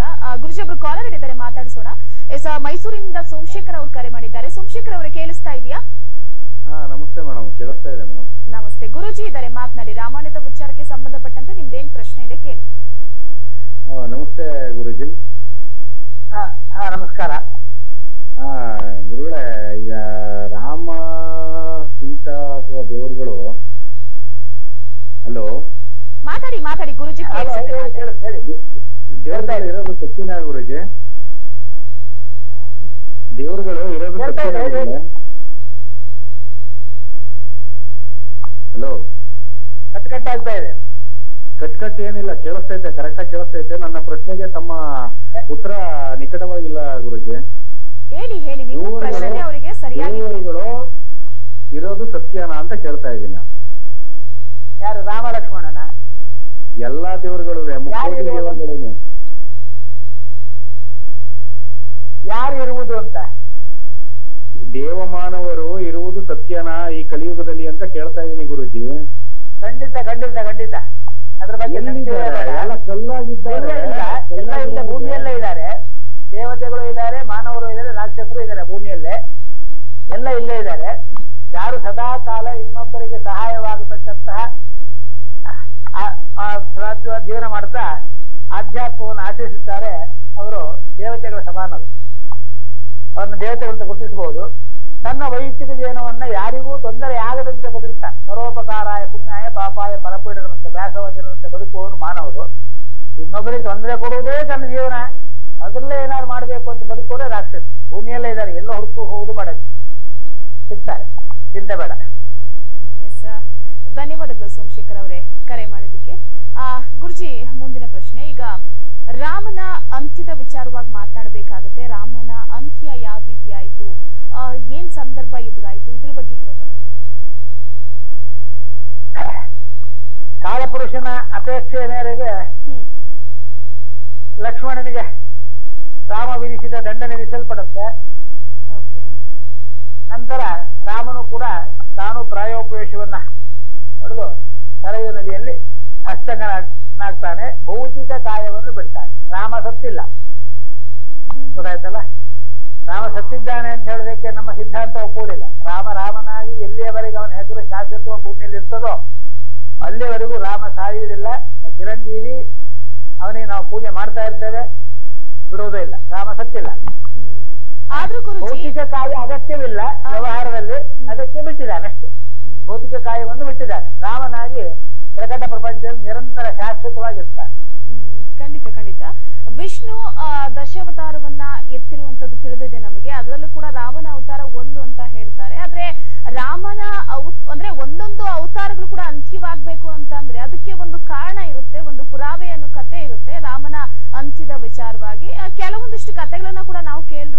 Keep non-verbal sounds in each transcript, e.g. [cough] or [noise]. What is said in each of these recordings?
ಆ, ಗುರುಜಿ ಒಬ್ರು ಕಾಲರ್ ಇದ್ದಾರೆ ಮಾತಾಡಿಸೋಣ. ಎಸ್ ಮೈಸೂರಿನಿಂದ ಸೋಮಶೇಖರ್ ಅವರು ಕರೆ ಮಾಡಿದ್ದಾರೆ. ಸೋಮಶೇಖರ್ ಅವರು ಕೇಳಿಸ್ತಾ ಇದೆಯಾ? ಹಾ ನಮಸ್ತೆ ಮೇಡಮ್. ಕೇಳಿಸ್ತಾ ಇದೆ ಮೇಡಮ್. ನಮಸ್ತೆ. ಗುರುಜಿ ಇದ್ದಾರೆ ಮಾತನಾಡಿ. ರಾಮಾಯಣದ ವಿಚಾರಕ್ಕೆ ಸಂಬಂಧಪಟ್ಟಂತೆ ನಿಮ್ದೇನ್ ಪ್ರಶ್ನೆ ಇದೆ ಕೇಳಿ. ನಮಸ್ತೆ ಗುರುಜಿ. ಹಾ ಹಾ ನಮಸ್ಕಾರ. ಹಾ ಗುರುಗಳೇ ಈಗ ರಾಮ ಸೀತಾ ಅಥವಾ ದೇವರುಗಳು ಹಲೋ? ಮಾತಾಡಿ ಮಾತಾಡಿ ಗುರುಜಿ ಕೇಳಿಸುತ್ತೆ ದೇವರುಗಳು ಇರೋದು ಸತ್ಯನ ಗುರುಜಿ ದೇವರುಗಳು ಇರೋದು ಇದೆ, ಹಲೋ ಕಟ್ ಕಟ್ ಆಗ್ತಾ ಇದೆ. ಕಟ್ ಕಟ್ ಏನಿಲ್ಲ ಕೇಳಿಸ್ತೈತೆ ಕರೆಕ್ಟ್ ಆಗಿ ಕೇಳಿಸ್ತೈತೆ ನನ್ನ ಪ್ರಶ್ನೆಗೆ ತಮ್ಮ ಉತ್ತರ ನಿಕಟವಾಗಿಲ್ಲ ಗುರುಜಿ. ಹೇಳಿ ಹೇಳಿ ನೀವು ಪ್ರಶ್ನೆ ಅವರಿಗೆ ಸರಿಯಾಗಿ. ದೇವರುಗಳು ಇರೋದು ಸತ್ಯನಾ ಅಂತ ಕೇಳ್ತಾ ಇದ್ದೀನಿ. ಯಾರು? ರಾಮ ಲಕ್ಷ್ಮಣನ ಎಲ್ಲಾ ದೇವರುಗಳು ಯಾರು ಇರುವುದು? ಅಂತ? ದೇವಮಾನವರು ಇರುವುದು ಸತ್ಯನಾ ಈ ಕಲಿಯುಗದಲ್ಲಿ ಅಂತ ಕೇಳ್ತಾ ಇದೀನಿ ಗುರುಜಿ. ಖಂಡಿತ ಖಂಡಿತ ಖಂಡಿತ. ಅದ್ರ ಬಗ್ಗೆ. ಎಲ್ಲ ಇಲ್ಲ. ಭೂಮಿಯಲ್ಲೇ ಇದ್ದಾರೆ. ದೇವತೆಗಳು ಇದ್ದಾರೆ ಮಾನವರು ಇದ್ದಾರೆ ರಾಕ್ಷಸರು ಇದ್ದಾರೆ ಭೂಮಿಯಲ್ಲೇ. ಎಲ್ಲ ಇಲ್ಲೇ ಇದ್ದಾರೆ. ಯಾರು ಸದಾ ಕಾಲ ಇನ್ನೊಬ್ಬರಿಗೆ ಸಹಾಯವಾಗತಕ್ಕಂತಹ ಜೀವನ ಮಾಡ್ತಾ ಆಧ್ಯಾತ್ಮವನ್ನು ಆಚರಿಸುತ್ತಾರೆ ಅವರು ದೇವತೆಗಳ ಸಮಾನರು. ಅವರನ್ನು ದೇವತೆಗಳಂತ ಗುರುತಿಸಬಹುದು. ತನ್ನ ವೈಯಕ್ತಿಕ ಜೀವನವನ್ನ ಯಾರಿಗೂ ತೊಂದರೆ ಆಗದಂತೆ ಬದುಕುತ್ತಾರೆ ಪರೋಪಕಾರಾಯ ಪುಣ್ಯಾಯ, ಪಾಪಾಯ ಪರಪೀಡನಂತೆ ವ್ಯಾಸವಚನದಂತೆ ಬದುಕುವವನು ಮಾನವರು. ಇನ್ನೊಬ್ಬರಿಗೆ ತೊಂದರೆ ಕೊಡುವುದೇ ತನ್ನ ಜೀವನ. ಅದರಲ್ಲೇ ಏನಾದ್ರು ಮಾಡಬೇಕು ಅಂತ ಬದುಕೋರೆ ರಾಕ್ಷಸ ಭೂಮಿಯಲ್ಲೇ ಇದ್ದಾರೆ. ಎಲ್ಲೋ ಹುಡುಕು ಹೋಗುದು ಮಾಡದು ಸಿಗ್ತಾರೆ ಚಿಂತೆ ಬೇಡ ಧನ್ಯವಾದಗಳು ಸೋಮಶೇಖರ್ ಅವರೇ ಕರೆ ಮಾಡಿದ್ದಕ್ಕೆ. ಆ, ಗುರುಜಿ ಮುಂದಿನ ಪ್ರಶ್ನೆ. ಈಗ ರಾಮನ ಅಂತ್ಯದ ವಿಚಾರವಾಗಿ ಮಾತನಾಡಬೇಕಾಗುತ್ತೆ ರಾಮನ ಅಂತ್ಯ ಯಾವ ರೀತಿ ಆಯ್ತು? ಏನ್ ಸಂದರ್ಭ ಎದುರಾಯ್ತು? ಇದ್ರ ಬಗ್ಗೆ ಹೇಳೋದಾದ್ರೆ ಗುರುಜಿ. ಕಾಲಪುರುಷನ ಅಪೇಕ್ಷೆಯ ಮೇರೆಗೆ ಹ್ಮ್. ಲಕ್ಷ್ಮಣನಿಗೆ ರಾಮ ವಿಧಿಸಿದ ದಂಡ ವಿಧಿಸಲ್ಪಡುತ್ತೆ. ಓಕೆ. ನಂತರ ರಾಮನು ಕೂಡ ತಾನು ಪ್ರಾಯೋಪವೇಶವನ್ನ ಹೊಡೆದು ಸರಯು ನದಿಯಲ್ಲಿ ಅಷ್ಟಂಗನಾಗ್ತಾನೆ ಭೌತಿಕ ಕಾಯವನ್ನು ಬಿಡ್ತಾನೆ. ರಾಮ ಸತ್ತಿಲ್ಲ. ಗೊತ್ತಾಯ್ತಲ್ಲ? ರಾಮ ಸತ್ತಿದ್ದಾನೆ ಅಂತ ಹೇಳೋದಕ್ಕೆ ನಮ್ಮ ಸಿದ್ಧಾಂತ ಒಪ್ಪುವುದಿಲ್ಲ ರಾಮ ರಾಮನಾಗಿ ಎಲ್ಲಿಯವರೆಗೆ ಅವನ ಹೆಸರು ಶಾಶ್ವತ ಭೂಮಿಯಲ್ಲಿ ಇರ್ತದೋ ಅಲ್ಲಿಯವರೆಗೂ ರಾಮ ಸಾಯುವುದಿಲ್ಲ. ಚಿರಂಜೀವಿ ಅವನಿಗೆ ನಾವು ಪೂಜೆ ಮಾಡ್ತಾ ಇರ್ತೇವೆ. ಬಿಡುವುದೂ ಇಲ್ಲ. ರಾಮ ಸತ್ತಿಲ್ಲ. ಭೌತಿಕ ಕಾಯ ಅಗತ್ಯವಿಲ್ಲ ವ್ಯವಹಾರದಲ್ಲಿ. ಅಗತ್ಯ ಬಿಟ್ಟಿದ್ದಾನೆ ಅಷ್ಟೇ. ಭೌತಿಕ ಕಾಯವನ್ನು ಬಿಟ್ಟಿದ್ದಾರೆ. ರಾಮನಾಗಿ ಪ್ರಕಟ ಪ್ರಪಂಚದಲ್ಲಿ ನಿರಂತರ ಶಾಶ್ವತವಾಗಿರ್ತಾರೆ. ಖಂಡಿತ ಖಂಡಿತ. ವಿಷ್ಣು ದಶಾವತಾರವನ್ನ ಎತ್ತಿರುವಂತದ್ದು ತಿಳಿದಿದೆ ನಮಗೆ. ಅದರಲ್ಲೂ ಕೂಡ ರಾಮನ ಅವತಾರ ಒಂದು ಅಂತ ಹೇಳ್ತಾರೆ. ಆದ್ರೆ ರಾಮನ ಅಂದ್ರೆ ಒಂದೊಂದು ಅವತಾರಗಳು ಕೂಡ ಅಂತ್ಯವಾಗಬೇಕು ಅಂತ ಅಂದ್ರೆ ಅದಕ್ಕೆ ಒಂದು ಕಾರಣ ಇರುತ್ತೆ, ಒಂದು ಪುರಾವೆ ಅನ್ನೋ ಕತೆ ಇರುತ್ತೆ ರಾಮನ ಅಂತ್ಯದ ವಿಚಾರವಾಗಿ. ಕೆಲವೊಂದಿಷ್ಟು ಕತೆಗಳನ್ನ ಕೂಡ ನಾವು ಕೇಳಿರುವಂತದ್ದು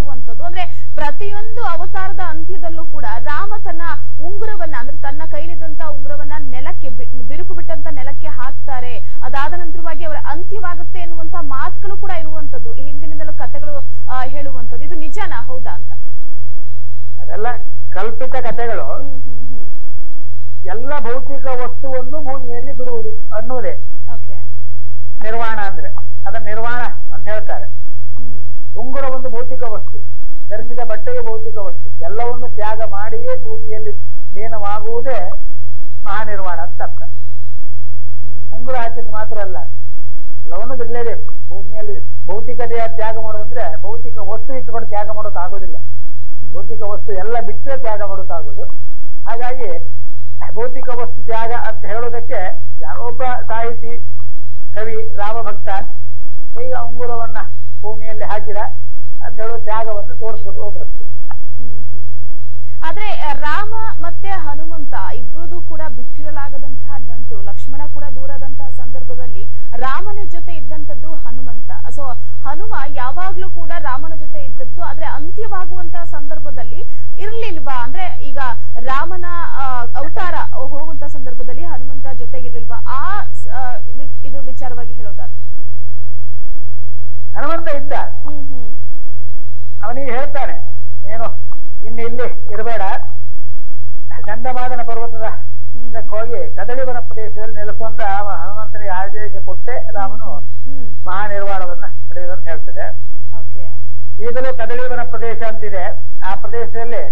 ಅಂದ್ರೆ ಪ್ರತಿಯೊಂದು ಅವತಾರದ ಅಂತ್ಯದಲ್ಲೂ ಕೂಡ ರಾಮ ತನ್ನ ಉಂಗುರವನ್ನ ಅಂದ್ರೆ ತನ್ನ ಕೈಲಿದ್ದಂತ ಉಂಗುರವನ್ನ ನೆಲಕ್ಕೆ ಬಿರುಕು ಬಿಟ್ಟಂತ ನೆಲಕ್ಕೆ ಹಾಕ್ತಾರೆ. ಅದಾದ ನಂತರವಾಗಿ ಅವರ ಅಂತ್ಯವಾಗುತ್ತೆ ಎನ್ನುವಂತ ಮಾತುಗಳು ಕೂಡ ಇರುವಂತದ್ದು. ಹಿಂದಿನಿಂದಲೂ ಕಥೆಗಳು ಹೇಳುವಂತದ್ದು. ಇದು ನಿಜನಾ? ಹೌದಾ ಅಂತ? ಅದೆಲ್ಲ ಕಲ್ಪಿತ ಕಥೆಗಳು. ಎಲ್ಲ ಭೌತಿಕ ವಸ್ತುವನ್ನು ಭೂಮಿಯಲ್ಲಿ ಬಿಡುವುದು ಅನ್ನೋದೇ. ನಿರ್ವಾಣ ಅಂದ್ರೆ ಅದ ನಿರ್ವಾಣ ಅಂತ ಹೇಳ್ತಾರೆ. ಉಂಗುರ ಒಂದು ಭೌತಿಕ ವಸ್ತು. ಧರಿಸಿದ ಬಟ್ಟೆಯ ಭೌತಿಕ ವಸ್ತು. ಎಲ್ಲವನ್ನು ತ್ಯಾಗ ಮಾಡಿಯೇ ಭೂಮಿಯಲ್ಲಿ ಲೀನವಾಗುವುದೇ ಮಹಾನಿರ್ವಾಣ ಅಂತ ಅರ್ಥ. ಉಂಗುರ ಹಾಕಿದ್ ಮಾತ್ರ ಅಲ್ಲ. ಎಲ್ಲವನ್ನು ಬಿಡಲೇಬೇಕು ಭೂಮಿಯಲ್ಲಿ ಭೌತಿಕತೆಯ ತ್ಯಾಗ ಮಾಡೋದಂದ್ರೆ ಭೌತಿಕ ವಸ್ತು ಇಟ್ಟುಕೊಂಡು ತ್ಯಾಗ ಮಾಡೋಕೆ ಆಗೋದಿಲ್ಲ ಭೌತಿಕ ವಸ್ತು ಎಲ್ಲ ಬಿಟ್ಟರೆ ತ್ಯಾಗ ಮಾಡೋಕ್ಕಾಗೋದು. ಹಾಗಾಗಿ ಭೌತಿಕ ವಸ್ತು ತ್ಯಾಗ ಅಂತ ಹೇಳೋದಕ್ಕೆ ಯಾರೊಬ್ಬ ಸಾಹಿತಿ ಕವಿ ರಾಮಭಕ್ತ ಕೈಗ ಉಂಗುರವನ್ನ ಭೂಮಿಯಲ್ಲಿ ಹಾಕಿದ ಅಂತ ಹೇಳೋ ತ್ಯಾಗವನ್ನು ತೋರಿಸ್ಬೋದು ಹೋದ್ರಷ್ಟು. ಆದ್ರೆ ರಾಮ ಮತ್ತೆ ಹನುಮಂತ ಇಬ್ಬರದು ಕೂಡ ಬಿಟ್ಟಿರಲಾಗದಂತಹ ನಂಟು. ಲಕ್ಷ್ಮಣ ಕೂಡ ದೂರದಂತಹ ಸಂದರ್ಭದಲ್ಲಿ ರಾಮನ ಜೊತೆ ಇದ್ದಂತದ್ದು ಹನುಮಂತ. ಸೊ ಹನುಮ ಯಾವಾಗ್ಲೂ ಕೂಡ ರಾಮನ ಜೊತೆ ಇದ್ದದ್ದು ಆದ್ರೆ ಅಂತ್ಯವಾಗುವಂತಹ ಸಂದರ್ಭದಲ್ಲಿ ಇರ್ಲಿಲ್ವಾ? ಅಂದ್ರೆ ಈಗ ರಾಮನ ಅವತಾರ ಹೋಗುವಂತ ಸಂದರ್ಭದಲ್ಲಿ ಹನುಮಂತ ಜೊತೆಗಿರ್ಲಿಲ್ವಾ? ಆ ಇದ್ರ ವಿಚಾರವಾಗಿ ಹೇಳೋದಾದ್ರೆ. ಹನುಮಂತ ಇದ್ದ. ಅವನಿಗೆ ಹೇಳ್ತಾನೆ ಏನು ಇನ್ನು ಇಲ್ಲಿ ಇರಬೇಡ. ಗಂಧಮಾದನ ಪರ್ವತದ ಹೋಗಿ ಕದಳಿವನ ಪ್ರದೇಶದಲ್ಲಿ ನೆಲೆಸುವಂತ ಹನುಮಂತರಿಗೆ ಹನುಮಂತನಿಗೆ ಆದೇಶ ಕೊಟ್ಟೆ ರಾಮನು ಮಹಾನಿರ್ವಾಣವನ್ನ ಪಡೆಯುವಂತ ಹೇಳ್ತದೆ. ಈಗಲೂ ಕದಳಿವನ ಪ್ರದೇಶ ಅಂತಿದೆ. ಆ ಪ್ರದೇಶದಲ್ಲಿ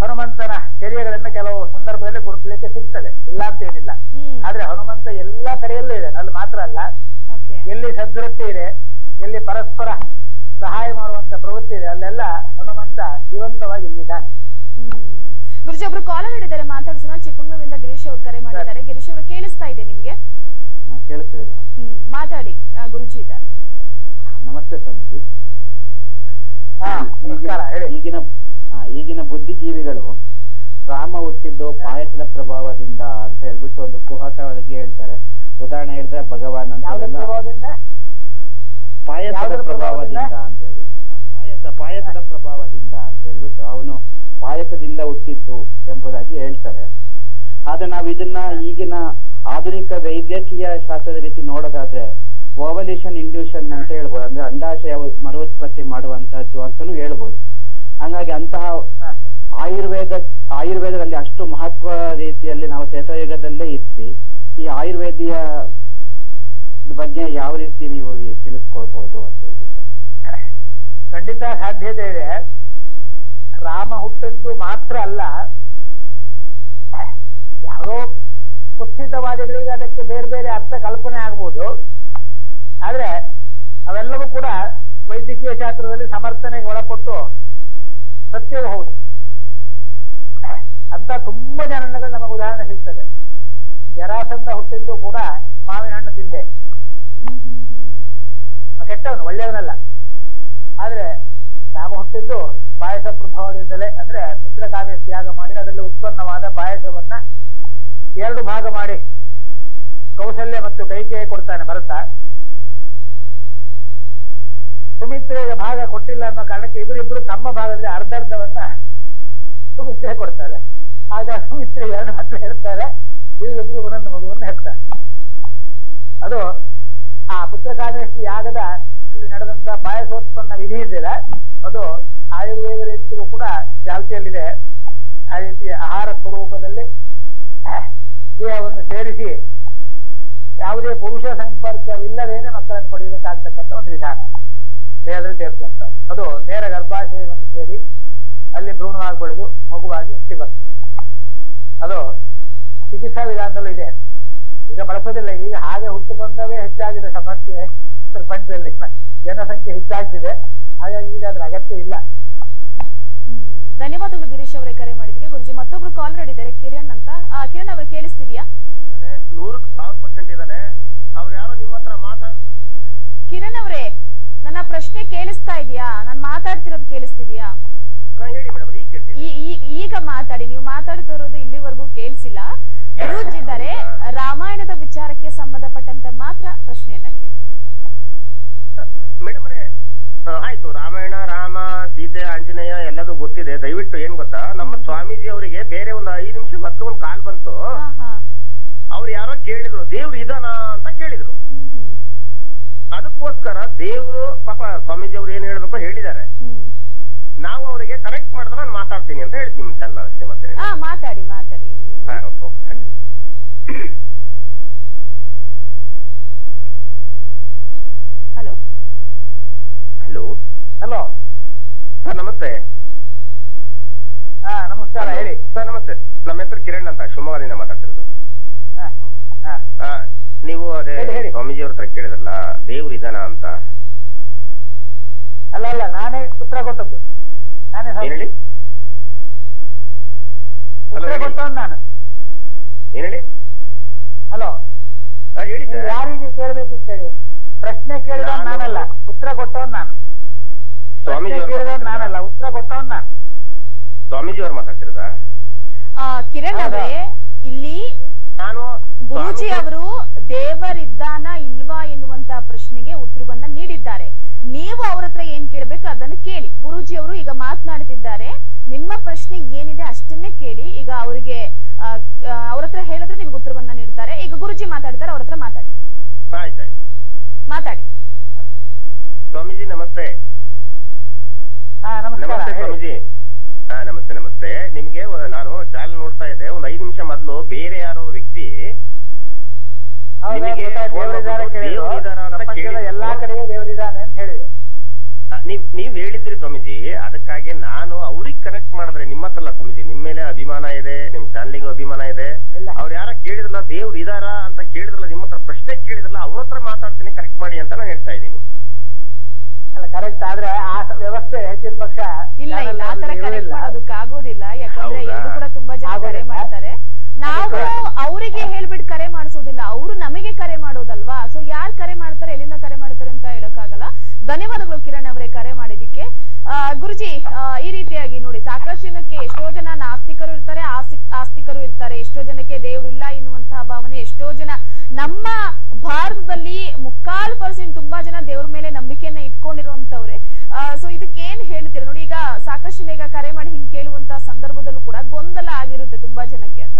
ಹನುಮಂತನ ಚರ್ಯಗಳನ್ನ ಕೆಲವು ಸಂದರ್ಭದಲ್ಲಿ ಗುರುತಿಲಿಕ್ಕೆ ಸಿಗ್ತದೆ. ಇಲ್ಲ ಅಂತ ಏನಿಲ್ಲ. ಆದ್ರೆ ಹನುಮಂತ ಎಲ್ಲಾ ಕಡೆಯಲ್ಲೂ ಇದೆ. ಅಲ್ಲಿ ಮಾತ್ರ ಅಲ್ಲ. ಎಲ್ಲಿ ಸದೃತಿ ಇದೆ ಎಲ್ಲಿ ಪರಸ್ಪರ ಸಹಾಯ ಮಾಡುವಂತ ಪ್ರವೃತ್ತಿ ಇದೆ. ಅಲ್ಲೆಲ್ಲ ಹನುಮಂತ ಜೀವಂತವಾಗಿ ಇಲ್ಲಿದ್ದಾನೆ. ಗುರುಜಿ ಅವರು ಕಾಲರ್ ಹಿಡಿದರೆ ಮಾತಾಡಿಸೋಣ ಚಿಕ್ಕಮಗಳೂರಿಂದ ಗಿರೀಶ್ ಅವರು ಕರೆ ಮಾಡಿದ್ದಾರೆ. ಗಿರೀಶ್ ಅವರು ಕೇಳಿಸ್ತಾ ಇದೆ ನಿಮ್ಗೆ? ಹಾ, ಕೇಳಿಸ್ತಿದೆ ಮೇಡಮ್ ಹ್ಮ್ ಮಾತಾಡಿ. ಆ, ಗುರುಜಿ ಇದ್ದಾರೆ. ನಮಸ್ತೆ ಸ್ವಾಮೀಜಿ. ಈಗಿನ ಈಗಿನ ಬುದ್ಧಿಜೀವಿಗಳು ರಾಮ ಹುಟ್ಟಿದ್ದು ಪಾಯಸದ ಪ್ರಭಾವದಿಂದ ಅಂತ ಹೇಳ್ಬಿಟ್ಟು ಒಂದು ಕುಹಕವಾಗಿ ಹೇಳ್ತಾರೆ. ಉದಾಹರಣೆ ಹೇಳಿದ್ರೆ ಭಗವಾನ್ ಪ್ರಭಾವದಿಂದ? ಪಾಯಸದ ಪ್ರಭಾವದಿಂದ? ಅಂತ ಹೇಳ್ಬಿಟ್ಟು. ಆ ಪಾಯಸ ಪಾಯಸದ ಪ್ರಭಾವದಿಂದ ಅಂತ ಹೇಳ್ಬಿಟ್ಟು ಅವನು ಪಾಯಸದಿಂದ ಹುಟ್ಟಿದ್ದು ಎಂಬುದಾಗಿ ಹೇಳ್ತಾರೆ. ಆದ್ರೆ ನಾವು ಇದನ್ನ ಈಗಿನ ಆಧುನಿಕ ವೈದ್ಯಕೀಯ ಶಾಸ್ತ್ರದ ರೀತಿ ನೋಡೋದಾದ್ರೆ ಓವಲ್ಯೂಷನ್ ಇಂಡ್ಯೂಷನ್ ಅಂತ ಹೇಳ್ಬೋದು. ಅಂದ್ರೆ ಅಂಡಾಶಯ ಮರುತ್ಪತ್ತಿ ಮಾಡುವಂತದ್ದು ಅಂತಾನು ಹೇಳ್ಬೋದು. ಹಂಗಾಗಿ ಅಂತಹ ಆಯುರ್ವೇದ ಆಯುರ್ವೇದದಲ್ಲಿ ಅಷ್ಟು ಮಹತ್ವ ರೀತಿಯಲ್ಲಿ ನಾವು ತ್ರೇತಾಯುಗದಲ್ಲೇ ಇದ್ವಿ. ಈ ಆಯುರ್ವೇದಿಯ ಬಗ್ಗೆ ಯಾವ ರೀತಿ ನೀವು ತಿಳಿಸ್ಕೊಳ್ಬಹುದು ಅಂತ ಹೇಳ್ಬಿಟ್ಟು. ಖಂಡಿತ ಸಾಧ್ಯತೆ ಇದೆ. ರಾಮ ಹುಟ್ಟಿದ್ದು ಮಾತ್ರ ಅಲ್ಲ, ಯಾರೋ ಕುತ್ಸಿತವಾದಿಗಳಿಗೆ ಅದಕ್ಕೆ ಬೇರೆ ಬೇರೆ ಅರ್ಥ ಕಲ್ಪನೆ ಆಗ್ಬೋದು. ಆದ್ರೆ ಅವೆಲ್ಲವೂ ಕೂಡ ವೈದ್ಯಕೀಯ ಶಾಸ್ತ್ರದಲ್ಲಿ ಸಮರ್ಥನೆಗೆ ಒಳಪಟ್ಟು ಸತ್ಯವೂ ಹೌದು. ಅಂತ ತುಂಬಾ ಜನಗಳು ನಮಗೆ ಉದಾಹರಣೆ ಸಿಗ್ತದೆ. ಜರಾಸಂಧ ಹುಟ್ಟಿದ್ದು ಕೂಡ ಮಾವಿನ ಹಣ್ಣು ತಿಂದೆ. ಕೆಟ್ಟವನು, ಒಳ್ಳೆಯವನಲ್ಲ. ಆದ್ರೆ ರಾಮ ಹುಟ್ಟಿದ್ದು ಪಾಯಸ ಪ್ರಭಾವದಿಂದಲೇ, ಅಂದ್ರೆ ಪುತ್ರಕಾವ್ಯ ತ್ಯಾಗ ಮಾಡಿ, ಅದರಲ್ಲಿ ಉತ್ಪನ್ನವಾದ ಪಾಯಸವನ್ನ ಎರಡು ಭಾಗ ಮಾಡಿ ಕೌಶಲ್ಯ ಮತ್ತು ಕೈಕೇಯ ಕೊಡ್ತಾನೆ, ಭರತ. ಸುಮಿತ್ರೆಗೆ ಭಾಗ ಕೊಟ್ಟಿಲ್ಲ ಅನ್ನೋ ಕಾರಣಕ್ಕೆ ಇಬ್ಬರಿಬ್ರು ತಮ್ಮ ಭಾಗದಲ್ಲಿ ಅರ್ಧರ್ಧವನ್ನ ಸುಮಿತ್ರೆ ಕೊಡ್ತಾರೆ. ಆಗ ಸುಮಿತ್ರೆ ಎರಡು ಮಕ್ಕಳು ಹೇಳ್ತಾರೆ, ಇವರಿಬ್ರು ಒಂದೊಂದು ಮಗುವನ್ನು ಹೇಳ್ತಾರೆ ಅದು ಆ ಪುತ್ರಕಾಮೇಶ್ವರಿ ಯಾಗದ ಅಲ್ಲಿ ನಡೆದಂತ ಪಾಯಸೋತ್ಪನ್ನ ವಿಧಿ ಇದೆಯಲ್ಲ ಅದು ಆಯುರ್ವೇದ ರೀತಿಯೂ ಕೂಡ ಚಾಲ್ತಿಯಲ್ಲಿದೆ. ಆ ರೀತಿ ಆಹಾರ ಸ್ವರೂಪದಲ್ಲಿ ದೇಹವನ್ನು ಸೇರಿಸಿ ಯಾವುದೇ ಪುರುಷ ಸಂಪರ್ಕವಿಲ್ಲದೇನೆ ಮಕ್ಕಳನ್ನು ಪಡೆಯಬೇಕಾಗ್ತಕ್ಕಂಥ ಒಂದು ವಿಧಾನ. ದೇಹದಲ್ಲಿ ಸೇರಿಸುವಂತ ಅದು ನೇರ ಗರ್ಭಾಶಯವನ್ನು ಸೇರಿ ಅಲ್ಲಿ ಭ್ರೂಣವಾಗಿ ಬೆಳೆದು ಮಗುವಾಗಿ ಹುಟ್ಟಿ ಬರ್ತದೆ. ಅದು ಚಿಕಿತ್ಸಾ ವಿಧಾನದಲ್ಲೂ ಇದೆ. ಈಗ ಬಳಸೋದಿಲ್ಲ ಈಗ ಹಾಗೆ ಹುಟ್ಟು ಬಂದವೇ ಹೆಚ್ಚಾಗಿದೆ ಸಮಸ್ಯೆ. ಪ್ರಪಂಚದಲ್ಲಿ ಜನಸಂಖ್ಯೆ ಹೆಚ್ಚಾಗ್ತಿದೆ. ಹಾಗಾಗಿ ಈಗ ಅದ್ರ ಅಗತ್ಯ ಇಲ್ಲ. ಧನ್ಯವಾದಗಳು ಗಿರೀಶ್ ಅವರೇ ಕರೆ ಮಾಡಿದ್ದಕ್ಕೆ. ಗುರುಜಿ ಮತ್ತೊಬ್ರು ಕಾಲರ್ ಇದ್ದಾರೆ ಕಿರಣ್ ಅಂತ. ಆ, ಕಿರಣ್ ಅವರು ಕೇಳಿಸ್ತಿದ್ಯಾ? ಇದಾನೆ ನೂರಕ್ಕೆ ಸಾವಿರ ಪರ್ಸೆಂಟ್ ಇದಾನೆ ಅವ್ರು ಯಾರೋ ನಿಮ್ಮ ಹತ್ರ ಮಾತಾಡಲ್ಲ ಕಿರಣ್ ಅವರೇ ನನ್ನ ಪ್ರಶ್ನೆ ಕೇಳಿಸ್ತಾ ಇದೆಯಾ? ನಾನು ಮಾತಾಡ್ತಿರೋದು ಕೇಳಿಸ್ತಿದ್ಯಾ? ಹೇಳಿ ಮೇಡಮ್ ಈಗ ಈಗ ಮಾತಾಡಿ ನೀವು ಮಾತಾಡ್ತಿರೋದು ಇಲ್ಲಿವರೆಗೂ ಕೇಳಿಸಿಲ್ಲ. ಗುರೂಜಿ ಇದ್ದಾರೆ ರಾಮಾಯಣದ ವಿಚಾರಕ್ಕೆ ಸಂಬಂಧಪಟ್ಟಂತೆ ಮಾತ್ರ ಪ್ರಶ್ನೆಯನ್ನ ಕೇಳಿ. ಮೇಡಮ್ ಆಯ್ತು. ರಾಮಾಯಣ ರಾಮ ಸೀತೆ ಆಂಜನೇಯ ಎಲ್ಲದೂ ಗೊತ್ತಿದೆ. ದಯವಿಟ್ಟು ಏನ್ ಗೊತ್ತಾ? ನಮ್ಮ ಸ್ವಾಮೀಜಿ ಅವರಿಗೆ ಬೇರೆ ಒಂದು ಐದು ನಿಮಿಷ ಮೊದ್ಲು ಒಂದು ಕಾಲ್ ಬಂತು. ಅವ್ರು ಯಾರೋ ಕೇಳಿದ್ರು ದೇವ್ರು ಇದಾನ ಅಂತ ಕೇಳಿದ್ರು. ಅದಕ್ಕೋಸ್ಕರ ದೇವ್ರು ಪಾಪ ಸ್ವಾಮೀಜಿ ಅವ್ರು ಏನ್ ಹೇಳ್ಬೇಕು ಹೇಳಿದ್ದಾರೆ. ನಾವು ಅವರಿಗೆ ಕರೆಕ್ಟ್ ಮಾಡಿದ್ರೆ ನಾನು ಮಾತಾಡ್ತೀನಿ ಅಂತ ಹೇಳಿದ್ ನಿಮ್ ಚಾನಲ್ ಅಷ್ಟೇ ಮತ್ತೆ ಮಾತಾಡಿ ಮಾತಾಡಿ. ನೀವು ಹಾ, okay, okay. Hmm. Hello hello hello sir ನಮಸ್ತೆ ಹಾ ನಮಸ್ಕಾರ ಹೇಳಿ ಸರ್ ನಮಸ್ತೆ ನಮ್ಮ ಹೆಸರು ಕಿರಣ್ ಅಂತ ಶಿವಮೊಗ್ಗದಿಂದ ಮಾತಾಡ್ತಿರೋದು ಹಾ ಹಾ ನೀವು ಅದೇ. ಸ್ವಾಮೀಜಿ ಅವ್ರ ಹತ್ರ ಕೇಳಿದ್ರಲ್ಲ ದೇವ್ರ ಇದಾನ ಅಂತ ಅಲ್ಲ ಅಲ್ಲ ನಾನೇ ಉತ್ತರ ಕೊಟ್ಟದ್ದು ನಾನೇ ಹೇಳಿ ಉತ್ತರ. ಕೊಟ್ಟವನು ನಾನು ಏನ್ ಹೇಳಿ? ಹಲೋ. ಹೇಳಿ ಸರ್. ಯಾರಿಗೆ ಕೇಳಬೇಕು ಕೇಳಿ? ಪ್ರಶ್ನೆ ಕೇಳಿದ ನಾನು- ನಾನಲ್ಲ. ಉತ್ತರ ಕೊಟ್ಟವನ್ ನಾನು. ಸ್ವಾಮೀಜಿ ಕೇಳಿದ ನಾನಲ್ಲ. ಉತ್ತರ ಕೊಟ್ಟವನ್ ನಾನು. ಸ್ವಾಮೀಜಿ ಅವ್ರು ಮಾತಾಡ್ತಿರೋದಾ? ಕಿರಣ್ ಅವರೇ ಇಲ್ಲಿ ನಾನು ಗುರೂಜಿ ಅವರು ದೇವರಿದ್ದಾನ ಇಲ್ವಾ ಎನ್ನುವಂತ ಪ್ರಶ್ನೆಗೆ ಉತ್ತರವನ್ನ ನೀಡಿದ್ದಾರೆ. ನೀವು ಅವ್ರ ಹತ್ರ ಏನ್ ಕೇಳಬೇಕು ಅದನ್ನು ಕೇಳಿ. ಗುರೂಜಿ ಅವರು ಈಗ ಮಾತನಾಡ್ತಿದ್ದಾರೆ. ನಿಮ್ಮ ಪ್ರಶ್ನೆ ಏನಿದೆ ಅಷ್ಟನ್ನೇ ಕೇಳಿ. ಈಗ ಅವರಿಗೆ ಅವ್ರ ಹತ್ರ ಹೇಳಿದ್ರೆ ನಿಮ್ಗೆ ಉತ್ತರವನ್ನ ನೀಡ್ತಾರೆ. ಈಗ ಗುರುಜಿ ಮಾತಾಡ್ತಾರೆ ಅವ್ರ ಹತ್ರ ಮಾತಾಡಿ. ಆಯ್ತಾಯ್ತು ಮಾತಾಡಿ. ಸ್ವಾಮೀಜಿ ನಮಸ್ತೆ. ನಮಸ್ತೆ ಸ್ವಾಮೀಜಿ. ಹಾ ನಮಸ್ತೆ ನಮಸ್ತೆ. ನಿಮ್ಗೆ ನಾನು ಚಾಲ್ ನೋಡ್ತಾ ಇದ್ದೆ. ಒಂದ್ ಐದು ನಿಮಿಷ ಮೊದ್ಲು ಬೇರೆ ಯಾರೋ ವ್ಯಕ್ತಿ? ನಿಮಗೆ ದೇವರಿದ್ದಾರೆ ಅಂತ ಎಲ್ಲಾ ಕಡೆ ದೇವರಿದ್ದಾನೆ ಅಂತ ಹೇಳಿದೆ. ನೀವ್ ನೀವ್ ಹೇಳಿದ್ರಿ ಸ್ವಾಮೀಜಿ ಅದಕ್ಕಾಗಿ ನಾನು ಅವ್ರಿಗೆ ಕನೆಕ್ಟ್ ಮಾಡಿದ್ರೆ ನಿಮ್ಮ ಹತ್ರ ಅಲ್ಲ ಸ್ವಾಮೀಜಿ ನಿಮ್ ಮೇಲೆ ಅಭಿಮಾನ ಇದೆ ನಿಮ್ ಚಾನಲಿಗೂ ಅಭಿಮಾನ ಇದೆ. ಅವ್ರ ಯಾರ ಕೇಳಿದ್ರಲ್ಲ ದೇವ್ರು ಇದಾರ ಅಂತ ಕೇಳಿದ್ರಲ್ಲ ನಿಮ್ಮ ಹತ್ರ ಪ್ರಶ್ನೆ ಕೇಳಿದ್ರಲ್ಲ ಅವ್ರ ಹತ್ರ ಮಾತಾಡ್ತೀನಿ ಕನೆಕ್ಟ್ ಮಾಡಿ ಅಂತ ನಾನು ಹೇಳ್ತಾ ಇದ್ದೀನಿ. ಅಲ್ಲ ಕರೆಕ್ಟ್ ಆದ್ರೆ ಆ ಸ- ವ್ಯವಸ್ಥೆ ಹೆಚ್ಚಿನ ಪಕ್ಷ ಇಲ್ಲ ಇಲ್ಲ ಆ ತರ ಕನೆಕ್ಟ್ ಇರುವುದಿಲ್ಲ. ಮಾಡೋದಕ್ಕೆ ಆಗೋದಿಲ್ಲ ಯಾಕಂದ್ರೆ? ಕೂಡ ತುಂಬಾ ಜನ ಕರೆ ಮಾಡ್ತಾರೆ. ನಾವು ಅವರಿಗೆ ಹೇಳ್ಬಿಟ್ಟು ಕರೆ ಮಾಡಿಸೋದಿಲ್ಲ ಅವರು ನಮಗೆ ಕರೆ ಮಾಡೋದಲ್ವಾ? ಸೊ ಯಾರು ಕರೆ ಮಾಡ್ತಾರೆ ಎಲ್ಲಿಂದ ಕರೆ ಧನ್ಯವಾದಗಳು ಕಿರಣ್ ಅವರೇ ಕರೆ ಮಾಡಿದಕ್ಕೆ ಆ, ಗುರುಜಿ ಈ ರೀತಿಯಾಗಿ ನೋಡಿ ಸಾಕಷ್ಟು ಜನಕ್ಕೆ ಎಷ್ಟೋ ಜನ ನಾಸ್ತಿಕರು ಇರ್ತಾರೆ ಆಸ್ತಿ- ಆಸ್ತಿಕರು ಇರ್ತಾರೆ. ಎಷ್ಟೋ ಜನಕ್ಕೆ ದೇವ್ರಿಲ್ಲ ಎನ್ನುವಂತಹ ಭಾವನೆ ಎಷ್ಟೋ ಜನ ನಮ್ಮ ಭಾರತದಲ್ಲಿ ಮುಕ್ಕಾಲು ಪರ್ಸೆಂಟ್ ತುಂಬಾ ಜನ ದೇವ್ರ ಮೇಲೆ ನಂಬಿಕೆಯನ್ನ ಇಟ್ಕೊಂಡಿರುವಂತವ್ರೆ. ಸೊ ಇದಕ್ಕೆ ಏನ್ ಹೇಳ್ತೀರಾ? ನೋಡಿ ಈಗ ಸಾಕಷ್ಟು ಜನ ಈಗ ಕರೆ ಮಾಡಿ ಹಿಂಗ್ ಕೇಳುವಂತ ಸಂದರ್ಭದಲ್ಲೂ ಕೂಡ ಗೊಂದಲ ಆಗಿರುತ್ತೆ ತುಂಬಾ ಜನಕ್ಕೆ ಅಂತ.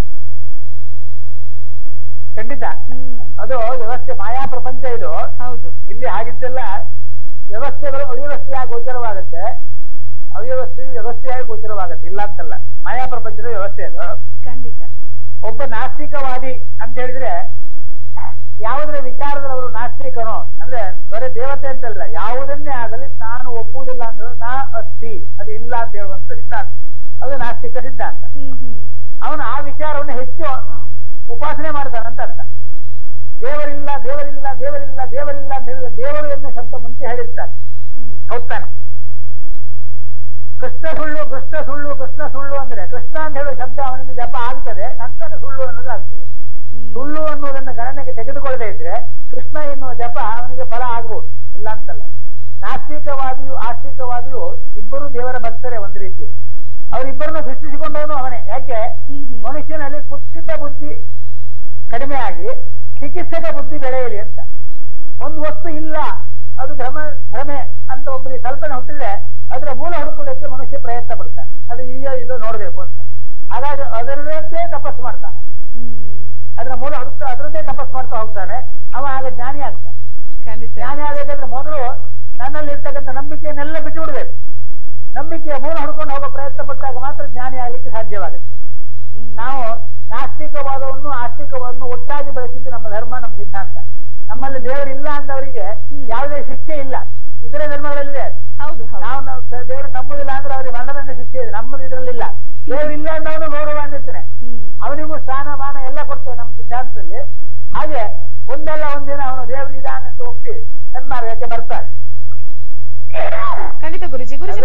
ಖಂಡಿತ. ಹ್ಮ್. ಅದು ವ್ಯವಸ್ಥೆ ಮಾಯಾ ಪ್ರಪಂಚ ಇದು. ಹೌದು. ಇಲ್ಲಿ ಹಾಗಿದ್ದೆಲ್ಲ ವ್ಯವಸ್ಥೆಗಳು ಅವ್ಯವಸ್ಥೆಯಾಗಿ ಗೋಚರವಾಗುತ್ತೆ. ಅವ್ಯವಸ್ಥೆ ವ್ಯವಸ್ಥೆಯಾಗಿ ಗೋಚರವಾಗುತ್ತೆ. ಇಲ್ಲ ಅಂತಲ್ಲ. ಮಾಯಾ ಪ್ರಪಂಚದ ವ್ಯವಸ್ಥೆ ಅದು. ಖಂಡಿತ. ಒಬ್ಬ ನಾಸ್ತಿಕವಾದಿ ಅಂತ ಹೇಳಿದ್ರೆ ಯಾವುದರ ವಿಚಾರದಲ್ಲಿ ಅವರು ನಾಸ್ತಿಕನು ಅಂದ್ರೆ ಬರೀ ದೇವತೆ ಅಂತಲ್ಲ ಯಾವುದನ್ನೇ ಆಗಲಿ ನಾನು ಒಪ್ಪುವುದಿಲ್ಲ ಅಂತ ಹೇಳಿದ್ರೆ ನಾ ಅಸ್ತಿ ಅದು ಇಲ್ಲ ಅಂತ ಹೇಳುವಂತ ಸಿದ್ಧಾಂತ. ಅದು ನಾಸ್ತಿಕ ಸಿದ್ಧಾಂತ. ಅವನು ಆ ವಿಚಾರವನ್ನು ಹೆಚ್ಚು ಉಪಾಸನೆ ಮಾಡ್ತಾನಂತ ಅರ್ಥ. ದೇವರಿಲ್ಲ ದೇವರಿಲ್ಲ ದೇವರಿಲ್ಲ ದೇವರಿಲ್ಲ ಅಂತ ಹೇಳಿದ ದೇವರು ಎನ್ನುವ ಶಬ್ದ ಮುಂಚೆ ಹೇಳಿರ್ತಾರೆ. ಹೋಗ್ತಾನೆ ಹೌದಾನೆ ಕೃಷ್ಣ ಸುಳ್ಳು ಕೃಷ್ಣ ಸುಳ್ಳು ಕೃಷ್ಣ ಸುಳ್ಳು ಅಂದ್ರೆ ಕೃಷ್ಣ ಅಂತ ಹೇಳುವ ಶಬ್ದ ಅವನಿಂದ ಜಪ ಆಗ್ತದೆ ನಂತರ ಸುಳ್ಳು ಅನ್ನೋದು ಆಗ್ತದೆ. ಸುಳ್ಳು ಅನ್ನೋದನ್ನ ಗಣನೆಗೆ ತೆಗೆದುಕೊಳ್ಳದೆ ಇದ್ರೆ ಕೃಷ್ಣ ಎನ್ನುವ ಜಪ ಅವನಿಗೆ ಫಲ ಆಗ್ಬೋದು. ಇಲ್ಲ ಅಂತಲ್ಲ? ನಾಸ್ತಿಕವಾದಿಯು ಆಸ್ತಿಕವಾದಿಯು ಇಬ್ಬರು ದೇವರ ಭಕ್ತರೇ ಒಂದು ರೀತಿ. ಅವರಿಬ್ಬರನ್ನು ಸೃಷ್ಟಿಸಿಕೊಂಡವನು ಅವನೇ. ಯಾಕೆ? ಮನುಷ್ಯನಲ್ಲಿ ಕುತ್ತಿದ್ದ ಬುದ್ಧಿ ಕಡಿಮೆ ಆಗಿ ಚಿಕಿತ್ಸಕ ಬುದ್ಧಿ ಬೆಳೆಯಲಿ ಅಂತ. ಒಂದು ವಸ್ತು ಇಲ್ಲ ಅದು ಭ್ರಮ ಭ್ರಮೆ ಅಂತ ಒಬ್ಬರಿಗೆ ಕಲ್ಪನೆ ಹುಟ್ಟಿದ್ರೆ ಅದರ ಮೂಲ ಹುಡುಕುವುದಕ್ಕೆ ಮನುಷ್ಯ ಪ್ರಯತ್ನ ಪಡ್ತಾನೆ. ಅದು ಈಗ ಈಗ ನೋಡ್ಬೇಕು ಅಂತ. ಹಾಗಾಗಿ ಅದರದ್ದೇ ತಪಸ್ಸು ಮಾಡ್ತಾನೆ. ಅದರ ಮೂಲ ಹುಡುಕ್ತಾ ಅದರದ್ದೇ ತಪಸ್ಸು ಮಾಡ್ತಾ ಹೋಗ್ತಾನೆ. ಅವ ಆಗ ಜ್ಞಾನಿ ಆಗ್ತಾನೆ. ಜ್ಞಾನಿ ಆಗಬೇಕಂದ್ರೆ ಮೊದಲು ನನ್ನಲ್ಲಿ ಇರ್ತಕ್ಕಂಥ ನಂಬಿಕೆಯನ್ನೆಲ್ಲ ಬಿಟ್ಟು ಬಿಡ್ಬೇಕು. ನಂಬಿಕೆಯ ಮೂಲ ಹುಡ್ಕೊಂಡು ಹೋಗೋ ಪ್ರಯತ್ನ ಪಟ್ಟಾಗ ಮಾತ್ರ ಜ್ಞಾನಿ ಆಗಲಿಕ್ಕೆ ಸಾಧ್ಯವಾಗುತ್ತೆ. ನಾವು ನಾಸ್ತಿಕವಾದವನ್ನು ಆಸ್ತಿಕವಾದವನ್ನು ಒಟ್ಟಾಗಿ ಬೆಳೆಸಿದ್ದು ನಮ್ಮ ಧರ್ಮ ನಮ್ಮ ಸಿದ್ಧಾಂತ. ನಮ್ಮಲ್ಲಿ ದೇವರಿಲ್ಲ ಅಂದವರಿಗೆ. ಯಾವುದೇ ಶಿಕ್ಷೆ ಇಲ್ಲ. ಇತರ ಧರ್ಮಗಳಲ್ಲಿದೆ. ನಾವು ದೇವರು ನಂಬುದಿಲ್ಲ ಅಂದ್ರೆ ಅವ್ರಿಗೆ ಮರಣದಂಡ ಶಿಕ್ಷೆ ಇದೆ. ನಮ್ಮದು ಇದರಲ್ಲಿಲ್ಲ. ದೇವರು ಇಲ್ಲ ಅಂದವನು ಗೌರವ ಅಂದಿರ್ತಾನೆ. ಅವನಿಗೂ ಸ್ಥಾನ ಮಾನ ಎಲ್ಲ ಕೊಡ್ತೇವೆ ನಮ್ಮ ಸಿದ್ಧಾಂತದಲ್ಲಿ. ಹಾಗೆ ಒಂದಲ್ಲ ಒಂದಿನ ಅವನು ದೇವರಿದ್ದಾನೆ ಅಂತ ಒಪ್ಪಿ ಸನ್ಮಾರ್ಗಕ್ಕೆ ಬರ್ತಾರೆ ಖಂಡಿತ ಗುರುಜಿ ಗುರುಜಿ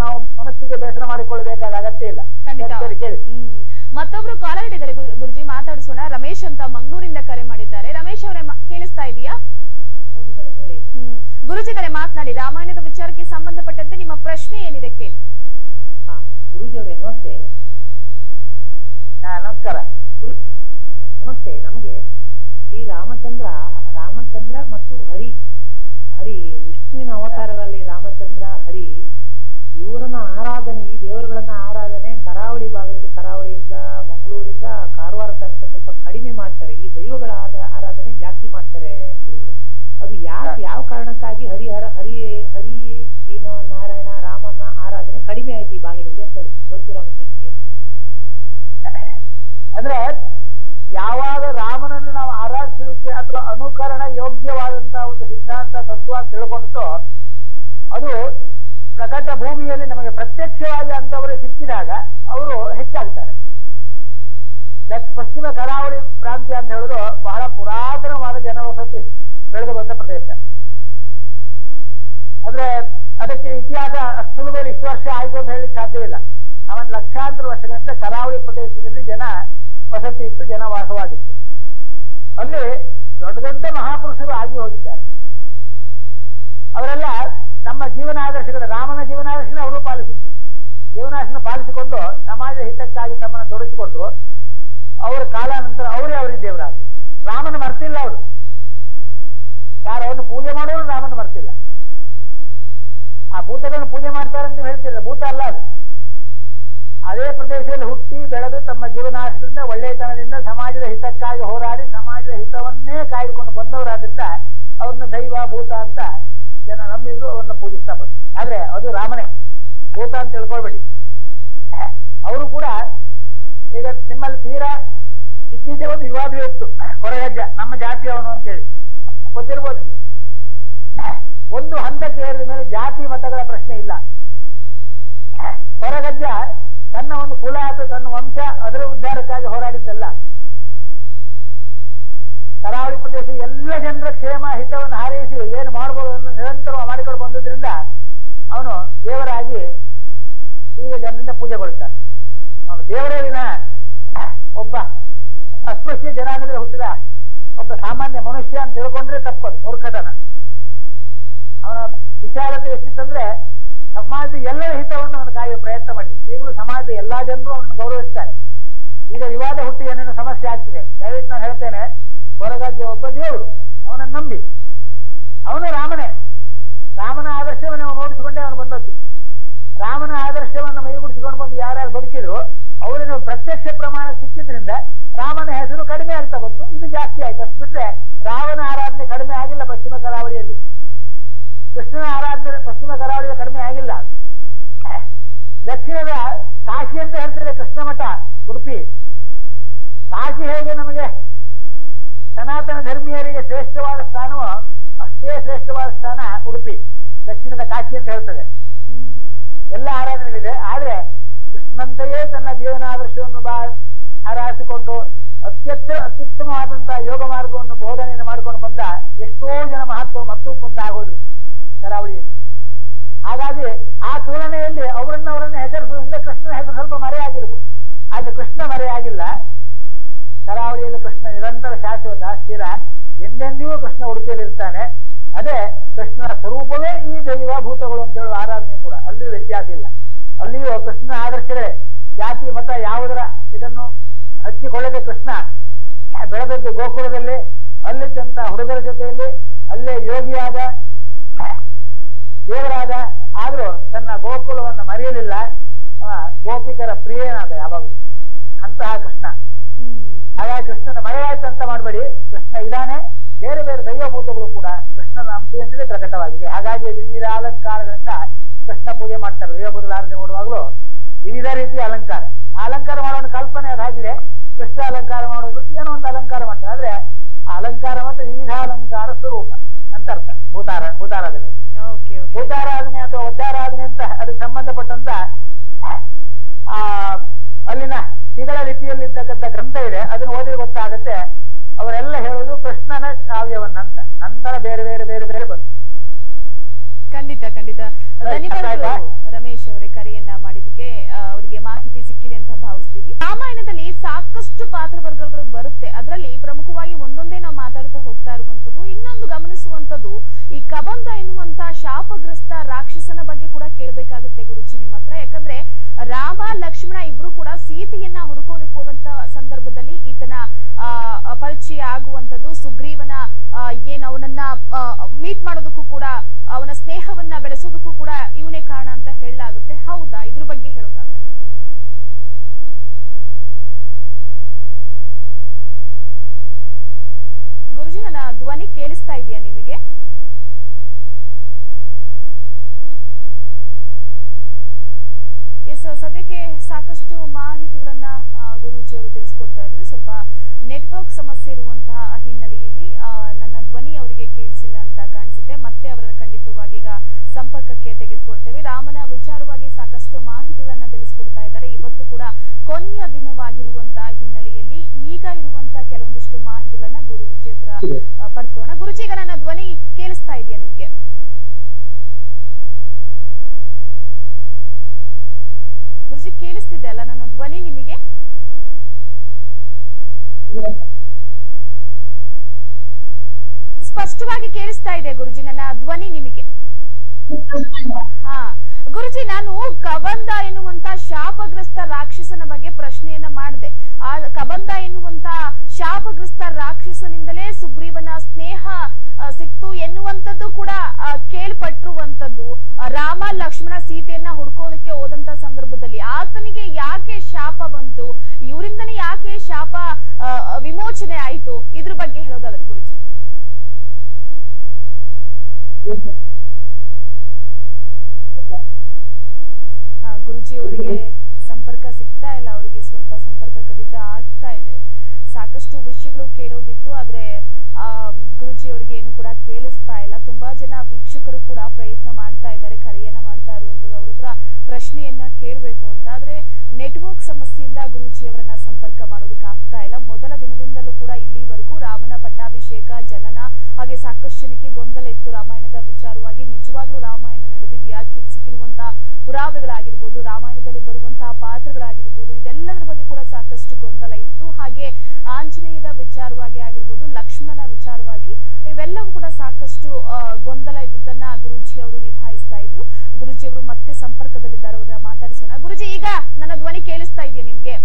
ನಾವು ಮನಸ್ಸಿಗೆ ಬೇಸರ ಮಾಡಿಕೊಳ್ಳಬೇಕಾದ ಅಗತ್ಯ ಇಲ್ಲ ಖಂಡಿತ ಸರಿ, ಸರಿ, ಕೇಳಿ ಹ್ಮ್ ಮತ್ತೊಬ್ರು ಕಾಲರ್ ಇದ್ದಾರೆ ಗು- ಗುರುಜಿ ಮಾತಾಡಿಸೋಣ ರಮೇಶ್ ಅಂತ ಮಂಗಳೂರಿಂದ ಕರೆ ಮಾಡಿದ್ದಾರೆ ರಮೇಶ್ ಅವರೇ ಮ- ಕೇಳಿಸ್ತಾ ಇದೆಯಾ ಹೌದು ಮೇಡಮ್ ಹೇಳಿ ಹ್ಮ್ ಗುರುಜಿಗಳೇ ಮಾತನಾಡಿ ರಾಮಾಯಣದ ವಿಚಾರಕ್ಕೆ ಸಂಬಂಧಪಟ್ಟಂತೆ ನಿಮ್ಮ ಪ್ರಶ್ನೆ ಏನಿದೆ ಕೇಳಿ ಹಾ ನಮಸ್ತೆ. ಹಾ ನಮಸ್ಕಾರ. ನಮಸ್ತೆ ನಮಗೆ ಶ್ರೀ ರಾಮಚಂದ್ರ ರಾಮಚಂದ್ರ ಮತ್ತು ಹರಿ. ಹರಿ ವಿಷ್ಣುವಿನ ಅವತಾರಗಳಲ್ಲಿ ರಾಮಚಂದ್ರ ಹರಿ ಇವರನ್ನ ಆರಾಧನೆ ಈ ದೇವರುಗಳನ್ನ ಆರಾಧನೆ ಕರಾವಳಿ ಭಾಗದಲ್ಲಿ ಕರಾವಳಿಯಿಂದ ಮಂಗಳೂರಿಂದ ಕಾರವಾರ ತನಕ ಸ್ವಲ್ಪ ಕಡಿಮೆ ಮಾಡ್ತಾರೆ. ಇಲ್ಲಿ ದೈವಗಳ ಆರಾಧನೆ ಜಾಸ್ತಿ ಮಾಡ್ತಾರೆ ಗುರುಗಳೇ. ಅದು ಯಾಕೆ ಯಾವ ಕಾರಣಕ್ಕಾಗಿ ಹರಿಹರ ಹರಿ ಹರಿ ದೀನ ನಾರಾಯಣ ರಾಮನ ಆರಾಧನೆ ಕಡಿಮೆ ಆಯ್ತು ಈ ಭಾಗದಲ್ಲಿ ಅಂತ ಹೇಳಿ ಪರಶುರಾಮ ಸೃಷ್ಟಿಯ ಅಂದ್ರೆ ಯಾವಾಗ ರಾಮನನ್ನು ನಾವು ಆರಾಧಿಸಲಿಕ್ಕೆ ಅಥವಾ ಅನುಕರಣ ಯೋಗ್ಯವಾದಂತಹ ಒಂದು ಸಿದ್ಧಾಂತ, ತತ್ವ ಅಂತ ತಿಳ್ಕೊಂಡ್ತೋ ಅದು ಪ್ರಕಟ ಭೂಮಿಯಲ್ಲಿ ನಮಗೆ ಪ್ರತ್ಯಕ್ಷವಾಗಿ ಅಂತವರೇ ಸಿಕ್ಕಿದಾಗ ಅವರು ಹೆಚ್ಚಾಗ್ತಾರೆ. ಪಶ್ಚಿಮ ಕರಾವಳಿ ಪ್ರಾಂತ್ಯ ಅಂತ ಹೇಳುದು ಬಹಳ ಪುರಾತನವಾದ ಜನವಸತಿ ಬೆಳೆದು ಬಂದ ಪ್ರದೇಶ. ಅಂದ್ರೆ ಅದಕ್ಕೆ ಇತಿಹಾಸ ಸುಲಭದಲ್ಲಿ ಇಷ್ಟು ವರ್ಷ ಆಯ್ತು ಅಂತ ಹೇಳಿಕ್ ಸಾಧ್ಯವಿಲ್ಲ ಅವನ್ ಲಕ್ಷಾಂತರ ವರ್ಷಗಳಿಂದ ಕರಾವಳಿ ಪ್ರದೇಶದಲ್ಲಿ ಜನ ವಸತಿ ಇತ್ತು, ಜನ ವಾಸವಾಗಿತ್ತು. ಅಲ್ಲಿ ದೊಡ್ಡ ದೊಡ್ಡ ಮಹಾಪುರುಷರು ಆಗಿ ಹೋಗಿದ್ದಾರೆ. ಅವರೆಲ್ಲ ನಮ್ಮ ಜೀವನ ಆದರ್ಶಗಳ ರಾಮನ ಜೀವನಾದರ್ಶನ ಅವರು ಪಾಲಿಸಿದ್ರು ಜೀವನಾದರ್ಶನ ಪಾಲಿಸಿಕೊಂಡು ಸಮಾಜ ಹಿತಕ್ಕಾಗಿ ತಮ್ಮನ್ನು ತೊಡಗಿಸಿಕೊಂಡ್ರು. ಅವರ ಕಾಲಾನಂತರ ಅವರೇ ಅವರಿಗೆ ದೇವರಾದ್ರು. ರಾಮನ ಮರ್ತಿಲ್ಲ ಅವರು. ಯಾರು ಅವನು ಪೂಜೆ ಮಾಡೋರು, ರಾಮನ ಮರ್ತಿಲ್ಲ. ಆ ಭೂತಗಳನ್ನು ಪೂಜೆ ಮಾಡ್ತಾರೆ ಅಂತ ಹೇಳ್ತಿಲ್ಲ, ಭೂತ ಅಲ್ಲ ಅದು. ಅದೇ ಪ್ರದೇಶದಲ್ಲಿ ಹುಟ್ಟಿ ಬೆಳೆದು ತಮ್ಮ ಜೀವನಾಶದಿಂದ ಒಳ್ಳೆಯತನದಿಂದ ಸಮಾಜದ ಹಿತಕ್ಕಾಗಿ ಹೋರಾಡಿ ಸಮಾಜದ ಹಿತವನ್ನೇ ಕಾಯ್ದುಕೊಂಡು ಬಂದವರಾದ್ರಿಂದ ಅವ್ರನ್ನ ದೈವ, ಭೂತ ಅಂತ ಜನ ನಂಬಿದ್ರು, ಅವ್ರನ್ನ ಪೂಜಿಸ್ತಾ ಬಂದ್ರು. ಆದ್ರೆ ಅದು ರಾಮನೇ. ಭೂತ ಅಂತ ತಿಳ್ಕೊಳ್ಬೇಡಿ. ಅವರು ಕೂಡ ಈಗ ನಿಮ್ಮಲ್ಲಿ ತೀರಾ ಇತ್ತೀಚೆಗೆ ಒಂದು ವಿವಾದ ಇತ್ತು. ಕೊರಗಜ್ಜ, ನಮ್ಮ ಜಾತಿ ಜಾತಿಯವನು ಅಂತೇಳಿ. ಗೊತ್ತಿರ್ಬೋದು ನಿಮಗೆ? ಒಂದು ಹಂತಕ್ಕೆ ಏರಿದ ಮೇಲೆ ಜಾತಿ ಮತಗಳ ಪ್ರಶ್ನೆ ಇಲ್ಲ. ಕೊರಗಜ್ಜ ತನ್ನ ಒಂದು ಕುಲ ಅಥವಾ ತನ್ನ ವಂಶ ಅದರ ಉದ್ಧಾರಕ್ಕಾಗಿ ಹೋರಾಡಿದ್ದಲ್ಲ. ಕರಾವಳಿ ಪ್ರದೇಶ ಎಲ್ಲ ಜನರ ಕ್ಷೇಮ ಹಿತವನ್ನು ಹಾರೈಸಿ ಏನು ಮಾಡಬಹುದು ನಿರಂತರ ಮಾಡಿಕೊಂಡು ಬಂದುದರಿಂದ ಅವನು ದೇವರಾಗಿ ಈಗ ಜನರಿಂದ ಪೂಜೆಗೊಳ್ತಾನೆ ಅವನು ದೇವರೇ ವಿನ, ಒಬ್ಬ ಅಸ್ಪೃಶ್ಯ ಜನಾಂಗದಲ್ಲಿ ಹುಟ್ಟಿದ ಒಬ್ಬ ಸಾಮಾನ್ಯ ಮನುಷ್ಯ ಅಂತ ತಿಳ್ಕೊಂಡ್ರೆ ತಪ್ಪದು, ಮೂರ್ಖತನ. ಅವನ ವಿಶಾಲತೆ ಎಷ್ಟಿತ್ತಂದ್ರೆ ಸಮಾಜದ ಎಲ್ಲರ ಹಿತವನ್ನು ಅವನು ಕಾಯುವ ಪ್ರಯತ್ನ ಮಾಡಿದ್ರು ಈಗಲೂ ಸಮಾಜದ ಎಲ್ಲಾ ಜನರು ಅವನನ್ನು ಗೌರವಿಸ್ತಾರೆ. ಈಗ ವಿವಾದ ಹುಟ್ಟಿ ಏನೇನು ಸಮಸ್ಯೆ ಆಗ್ತಿದೆ. ದಯವಿಟ್ಟು ನಾನು ಹೇಳ್ತೇನೆ ಹೊರಗಾಜ್ಯ ಒಬ್ಬ ದೇವರು, ಅವನನ್ನು ನಂಬಿ. ಅವನು ರಾಮನೇ. ರಾಮನ ಆದರ್ಶವನ್ನು ಓಡಿಸಿಕೊಂಡೇ ಅವನು ಬಂದದ್ದು. ರಾಮನ ಆದರ್ಶವನ್ನು ಮೈಗೂಡಿಸಿಕೊಂಡು ಬಂದು ಯಾರ್ಯಾರು ಬದುಕಿದ್ರು ಅವರನ್ನು ಪ್ರತ್ಯಕ್ಷ ಪ್ರಮಾಣ ಸಿಕ್ಕಿದ್ರಿಂದ ರಾಮನ ಹೆಸರು ಕಡಿಮೆ ಆಗ್ತಾ ಬಂತು. ಇದು ಜಾಸ್ತಿ ಆಯ್ತು. ಅಷ್ಟು ಬಿಟ್ರೆ ರಾವಣ ಆರಾಧನೆ ಕಡಿಮೆ ಆಗಿಲ್ಲ ಪಶ್ಚಿಮ ಕರಾವಳಿಯಲ್ಲಿ ಕೃಷ್ಣನ ಆರಾಧನೆ ಪಶ್ಚಿಮ ಕರಾವಳಿಯ ಕಡಿಮೆ ಆಗಿಲ್ಲ. ದಕ್ಷಿಣದ ಕಾಶಿ ಅಂತ ಹೇಳ್ತಾರೆ ಕೃಷ್ಣ ಮಠ ಉಡುಪಿ. ಕಾಶಿ ಹೇಗೆ ನಮಗೆ? ಸನಾತನ ಧರ್ಮೀಯರಿಗೆ ಶ್ರೇಷ್ಠವಾದ ಸ್ಥಾನವೋ ಅಷ್ಟೇ ಶ್ರೇಷ್ಠವಾದ ಸ್ಥಾನ ಉಡುಪಿ. ದಕ್ಷಿಣದ ಕಾಶಿ ಅಂತ ಹೇಳ್ತದೆ. ಎಲ್ಲ ಆರಾಧನೆಗಳಿದೆ. ಆದ್ರೆ ಕೃಷ್ಣಂತೆಯೇ ತನ್ನ ಜೀವನಾದರ್ಶವನ್ನು ಬಾ ಆರಾಧಿಸಿಕೊಂಡು ಅತ್ಯಂತ ಅತ್ಯುತ್ತಮವಾದಂತಹ ಯೋಗ ಮಾರ್ಗವನ್ನು ಬೋಧನೆಯನ್ನು ಮಾಡಿಕೊಂಡು ಬಂದ ಎಷ್ಟೋ ಜನ ಮಹತ್ವ ಮತ್ತೂ ಮುಂದಾಗೋದು. ಕರಾವಳಿಯಲ್ಲಿ. ಹಾಗಾಗಿ ಆ ತುಲನೆಯಲ್ಲಿ ಅವರನ್ನ ಅವರನ್ನ ಹೆಸರಿಸೋದ್ರಿಂದ ಕೃಷ್ಣನ ಹೆಸರು ಸ್ವಲ್ಪ ಮರೆಯಾಗಿರ್ಬೋದು ಆದ್ರೆ ಕೃಷ್ಣ ಮರೆಯಾಗಿಲ್ಲ ಕರಾವಳಿಯಲ್ಲಿ ಕೃಷ್ಣ ನಿರಂತರ ಶಾಶ್ವತ, ಸ್ಥಿರ. ಎಂದೆಂದಿಗೂ ಕೃಷ್ಣ ಉಡುಪಿಯಲ್ಲಿ ಇರ್ತಾನೆ. ಅದೇ ಕೃಷ್ಣನ ಸ್ವರೂಪವೇ ಈ ದೈವ ಭೂತಗಳು ಅಂತ ಹೇಳುವ ಆರಾಧನೆ ಕೂಡ. ಅಲ್ಲಿಯೂ ವ್ಯತ್ಯಾಸ ಇಲ್ಲ. ಅಲ್ಲಿಯೂ ಕೃಷ್ಣ ಆದರ್ಶಗಳೇ. ಜಾತಿ, ಮತ, ಯಾವುದರ ಇದನ್ನು ಹಚ್ಚಿಕೊಳ್ಳದೆ ಕೃಷ್ಣ ಬೆಳೆದದ್ದು ಗೋಕುಲದಲ್ಲಿ ಅಲ್ಲಿದ್ದಂತ ಹುಡುಗರ ಜೊತೆಯಲ್ಲಿ, ಅಲ್ಲೇ ಯೋಗಿಯಾದ ದೇವರಾದ ಆದ್ರೂ ತನ್ನ ಗೋಕುಲವನ್ನು ಮರೆಯಲಿಲ್ಲ. ಗೋಪಿಕರ ಪ್ರಿಯನಾದ ಯಾವಾಗಲೂ. ಅಂತಹ ಕೃಷ್ಣ. ಹಾಗಾಗಿ ಕೃಷ್ಣನ ಮರೆಯಾಯ್ತು ಅಂತ ಮಾಡಬೇಡಿ. ಕೃಷ್ಣ ಇದಾನೆ ಬೇರೆ ಬೇರೆ ದೈವಭೂತಗಳು ಕೂಡ ಕೃಷ್ಣನ ಅಂಶೆಯಿಂದಲೇ ಪ್ರಕಟವಾಗಿದೆ. ಹಾಗಾಗಿ ವಿವಿಧ ಅಲಂಕಾರಗಳಿಂದ ಕೃಷ್ಣ ಪೂಜೆ ಮಾಡ್ತಾರೆ. ದೈವಭೂತಗಳ ಆರಾಧನೆ ಮಾಡುವಾಗಲೂ ವಿವಿಧ ರೀತಿಯ ಅಲಂಕಾರ. ಅಲಂಕಾರ ಮಾಡೋ ಕಲ್ಪನೆ ಅದಾಗಿದೆ ಕೃಷ್ಣ ಅಲಂಕಾರ ಮಾಡೋದು ಬಿಟ್ಟು ಏನೋ ಒಂದು ಅಲಂಕಾರ ಮಾಡ್ತಾರೆ. ಆದ್ರೆ ಆ ಅಲಂಕಾರ ಮತ್ತು ವಿವಿಧ ಅಲಂಕಾರ ಸ್ವರೂಪ ಅಂತ ಅರ್ಥ. ಭೂತಾರ ಭೂತಾರಾಧನೆ ಭೂತಾರಾಧನೆ ಅಥವಾ ಉದ್ದಾರಾಧನೆ ಅಂತ ಅದಕ್ಕೆ ಸಂಬಂಧಪಟ್ಟಂತ ಆ ಅಲ್ಲಿನ ತಿಗಳ ಲಿಪಿಯಲ್ಲಿರ್ತಕ್ಕಂಥ ಗ್ರಂಥ ಇದೆ. ಅದನ್ನು ಓದಿ ಗೊತ್ತಾಗುತ್ತೆ. ಅವರೆಲ್ಲ ಹೇಳುದು ಕೃಷ್ಣನ ಕಾವ್ಯವನ್ನ ಅಂತ ನಂತರ ಬೇರೆ ಬೇರೆ ಬೇರೆ ಬೇರೆ ಬಂತು. ಖಂಡಿತ ಖಂಡಿತ. ಧನ್ಯವಾದಗಳು ರಮೇಶ್ ಅವರೇ ಕರೆಯನ್ನ ಮಾಡಿದಕ್ಕೆ ಅವರಿಗೆ ಮಾಹಿತಿ ಕಬಂಧ ಎನ್ನುವಂತ ಶಾಪಗ್ರಸ್ತ ರಾಕ್ಷಸನ ಬಗ್ಗೆ ಕೂಡ ಕೇಳಬೇಕಾಗುತ್ತೆ ಗುರುಜಿ ನಿಮ್ಮ ಹತ್ರ. ಯಾಕಂದ್ರೆ ರಾಮ, ಲಕ್ಷ್ಮಣ ಇಬ್ರು ಕೂಡ ಸೀತೆಯನ್ನ ಹುಡುಕೋದಕ್ಕೆ ಹೋಗುವಂತ ಸಂದರ್ಭದಲ್ಲಿ ಈತನ ಪರಿಚಯ ಆಗುವಂತದ್ದು ಸುಗ್ರೀವನ ಏನ್ ಅವನನ್ನ ಮೀಟ್ ಮಾಡೋದಕ್ಕೂ ಕೂಡ ಅವನ ಸ್ನೇಹವನ್ನ ಬೆಳೆಸೋದಕ್ಕೂ ಕೂಡ ಇವನೇ ಕಾರಣ ಅಂತ ಹೇಳಲಾಗುತ್ತೆ ಹೌದಾ ಇದ್ರ ಬಗ್ಗೆ ಹೇಳೋದಾದ್ರೆ ಗುರುಜಿ ನನ್ನ ಧ್ವನಿ ಕೇಳಿಸ್ತಾ ಇದೆಯಾ ನಿಮಗೆ ಎಸ್ ಸದ್ಯಕ್ಕೆ ಸಾಕಷ್ಟು ಮಾಹಿತಿಗಳನ್ನ ಆ, ಗುರೂಜಿ ಅವರು ತಿಳಿಸ್ಕೊಡ್ತಾ ಇದ್ರು. ಸ್ವಲ್ಪ ನೆಟ್ವರ್ಕ್ ಸಮಸ್ಯೆ ಇರುವಂತಹ ಹಿನ್ನೆಲೆಯಲ್ಲಿ ನನ್ನ ಧ್ವನಿ ಅವರಿಗೆ ಕೇಳಿಸಿಲ್ಲ ಅಂತ ಕಾಣಿಸುತ್ತೆ. ಮತ್ತೆ ಅವರ ಖಂಡಿತವಾಗಿ ಈಗ ಸಂಪರ್ಕಕ್ಕೆ ತೆಗೆದುಕೊಳ್ತೇವೆ. ರಾಮನ ವಿಚಾರವಾಗಿ ಸಾಕಷ್ಟು ಮಾಹಿತಿಗಳನ್ನ ತಿಳಿಸ್ಕೊಡ್ತಾ ಇದ್ದಾರೆ. ಇವತ್ತು ಕೂಡ ಕೊನೆಯ ದಿನವಾಗಿರುವಂತಹ ಹಿನ್ನೆಲೆಯಲ್ಲಿ ಈಗ ಇರುವಂತಹ ಕೆಲವೊಂದಿಷ್ಟು ಮಾಹಿತಿಗಳನ್ನ ಗುರುಜಿ ಹತ್ರ ಪಡೆದುಕೊಳ್ಳೋಣ. ಗುರುಜಿ ಈಗ ನನ್ನ ಧ್ವನಿ ಕೇಳಿಸ್ತಾ ಇದೆಯಾ ನಿಮ್ಗೆ? ಗುರುಜಿ ಕೇಳಿಸ್ತಿದೆ ಅಲ್ಲ ನನ್ನ ಧ್ವನಿ ನಿಮಗೆ? ಸ್ಪಷ್ಟವಾಗಿ ಕೇಳಿಸ್ತಾ ಇದೆ ಗುರುಜಿ, ನನ್ನ ಧ್ವನಿ ನಿಮಗೆ. ಹಾ, ಗುರುಜಿ, ನಾನು ಕಬಂದ ಎನ್ನುವಂತ ಶಾಪಗ್ರಸ್ತ ರಾಕ್ಷಸನ ಬಗ್ಗೆ ಪ್ರಶ್ನೆಯನ್ನ ಮಾಡಿದೆ. ಆ ಕಬಂದ ಎನ್ನುವಂತ ಶಾಪಗ್ರಸ್ತ ರಾಕ್ಷಸನಿಂದಲೇ ಸುಗ್ರೀವನ ಸ್ನೇಹ ಸಿಕ್ತು ಎನ್ನುವಂಥದ್ದು ಕೂಡ ಕೇಳ್ಪಟ್ಟಿರುವಂತದ್ದು ರಾಮ ಲಕ್ಷ್ಮಣ ಸೀತೆಯನ್ನ ಹುಡ್ಕೋದಕ್ಕೆ ಹೋದಂತ ಸಂದರ್ಭದಲ್ಲಿ ಆತನಿಗೆ ಯಾಕೆ ಶಾಪ ಬಂತು? ಇವರಿಂದನೇ ಯಾಕೆ ಶಾಪ ವಿಮೋಚನೆ ಆಯ್ತು? ಇದ್ರ ಬಗ್ಗೆ ಹೇಳೋದಾದ್ರೆ ಗುರುಜಿ. ಗುರುಜಿ ಅವರಿಗೆ ಸಂಪರ್ಕ ಸಿಗ್ತಾ ಇಲ್ಲ, ಅವರಿಗೆ ಸ್ವಲ್ಪ ಸಂಪರ್ಕ ಕಡಿತ ಆಗ್ತಾ ಇದೆ ವಿಷಯಗಳು ಕೇಳೋದಿತ್ತು ಆದ್ರೆ, ಆ ಗುರುಜಿ ಅವರಿಗೆ ಏನು ಕೂಡ ಕೇಳಿಸ್ತಾ ಇಲ್ಲ. ತುಂಬಾ ಜನ ವೀಕ್ಷಕರು ಕೂಡ ಪ್ರಯತ್ನ ಮಾಡ್ತಾ ಇದ್ದಾರೆ, ಕರೆಯನ್ನ ಮಾಡ್ತಾ ಇರುವಂತದ್ದು ಅವ್ರ ಹತ್ರ ಪ್ರಶ್ನೆಯನ್ನ ಕೇಳಬೇಕು ಅಂತ. ಆದ್ರೆ, ನೆಟ್ವರ್ಕ್ ಸಮಸ್ಯೆಯಿಂದ ಗುರುಜಿ ಅವರನ್ನ ಸಂಪರ್ಕ ಮಾಡೋದಕ್ಕೆ ಆಗ್ತಾ ಇಲ್ಲ. ಮೊದಲ ದಿನದಿಂದಲೂ ಕೂಡ ಇಲ್ಲಿವರೆಗೂ ರಾಮನ ಪಟ್ಟಾಭಿಷೇಕ, ಜನನ, ಹಾಗೆ ಸಾಕಷ್ಟು ಜನಕ್ಕೆ ಗೊಂದಲ ಇತ್ತು. ರಾಮಾಯಣದ ವಿಚಾರವಾಗಿ ನಿಜವಾಗ್ಲೂ ರಾಮಾಯಣ ನಡೆದಿದೆಯಾ? ಸಿಕ್ಕಿರುವಂತಹ ಪುರಾವೆಗಳಾಗಿರ್ಬೋದು, ರಾಮಾಯಣದಲ್ಲಿ ಬರುವಂತಹ ಪಾತ್ರಗಳಾಗಿರ್ಬೋದು, ಇದೆಲ್ಲದರ ಬಗ್ಗೆ ಕೂಡ ಸಾಕಷ್ಟು ಗೊಂದಲ ಇತ್ತು. ಹಾಗೆ ಆಂಜನೇಯದ ವಿಚಾರವಾಗಿ ಆಗಿರ್ಬೋದು ಲಕ್ಷ್ಮಣನ ವಿಚಾರವಾಗಿ ಇವೆಲ್ಲವೂ ಕೂಡ ಸಾಕಷ್ಟು ಆ, ಗೊಂದಲ ಇದ್ದದನ್ನ ಗುರುಜಿ ಅವರು ನಿಭಾಯಿಸ್ತಾ ಇದ್ರು. ಗುರುಜಿ ಅವರು ಮತ್ತೆ ಸಂಪರ್ಕದಲ್ಲಿದ್ದಾರೆ ಅವರನ್ನ ಮಾತಾಡಿಸೋಣ. ಗುರುಜಿ ಈಗ ನನ್ನ ಧ್ವನಿ ಕೇಳಿಸ್ತಾ ಇದೆಯಾ ನಿಮ್ಗೆ?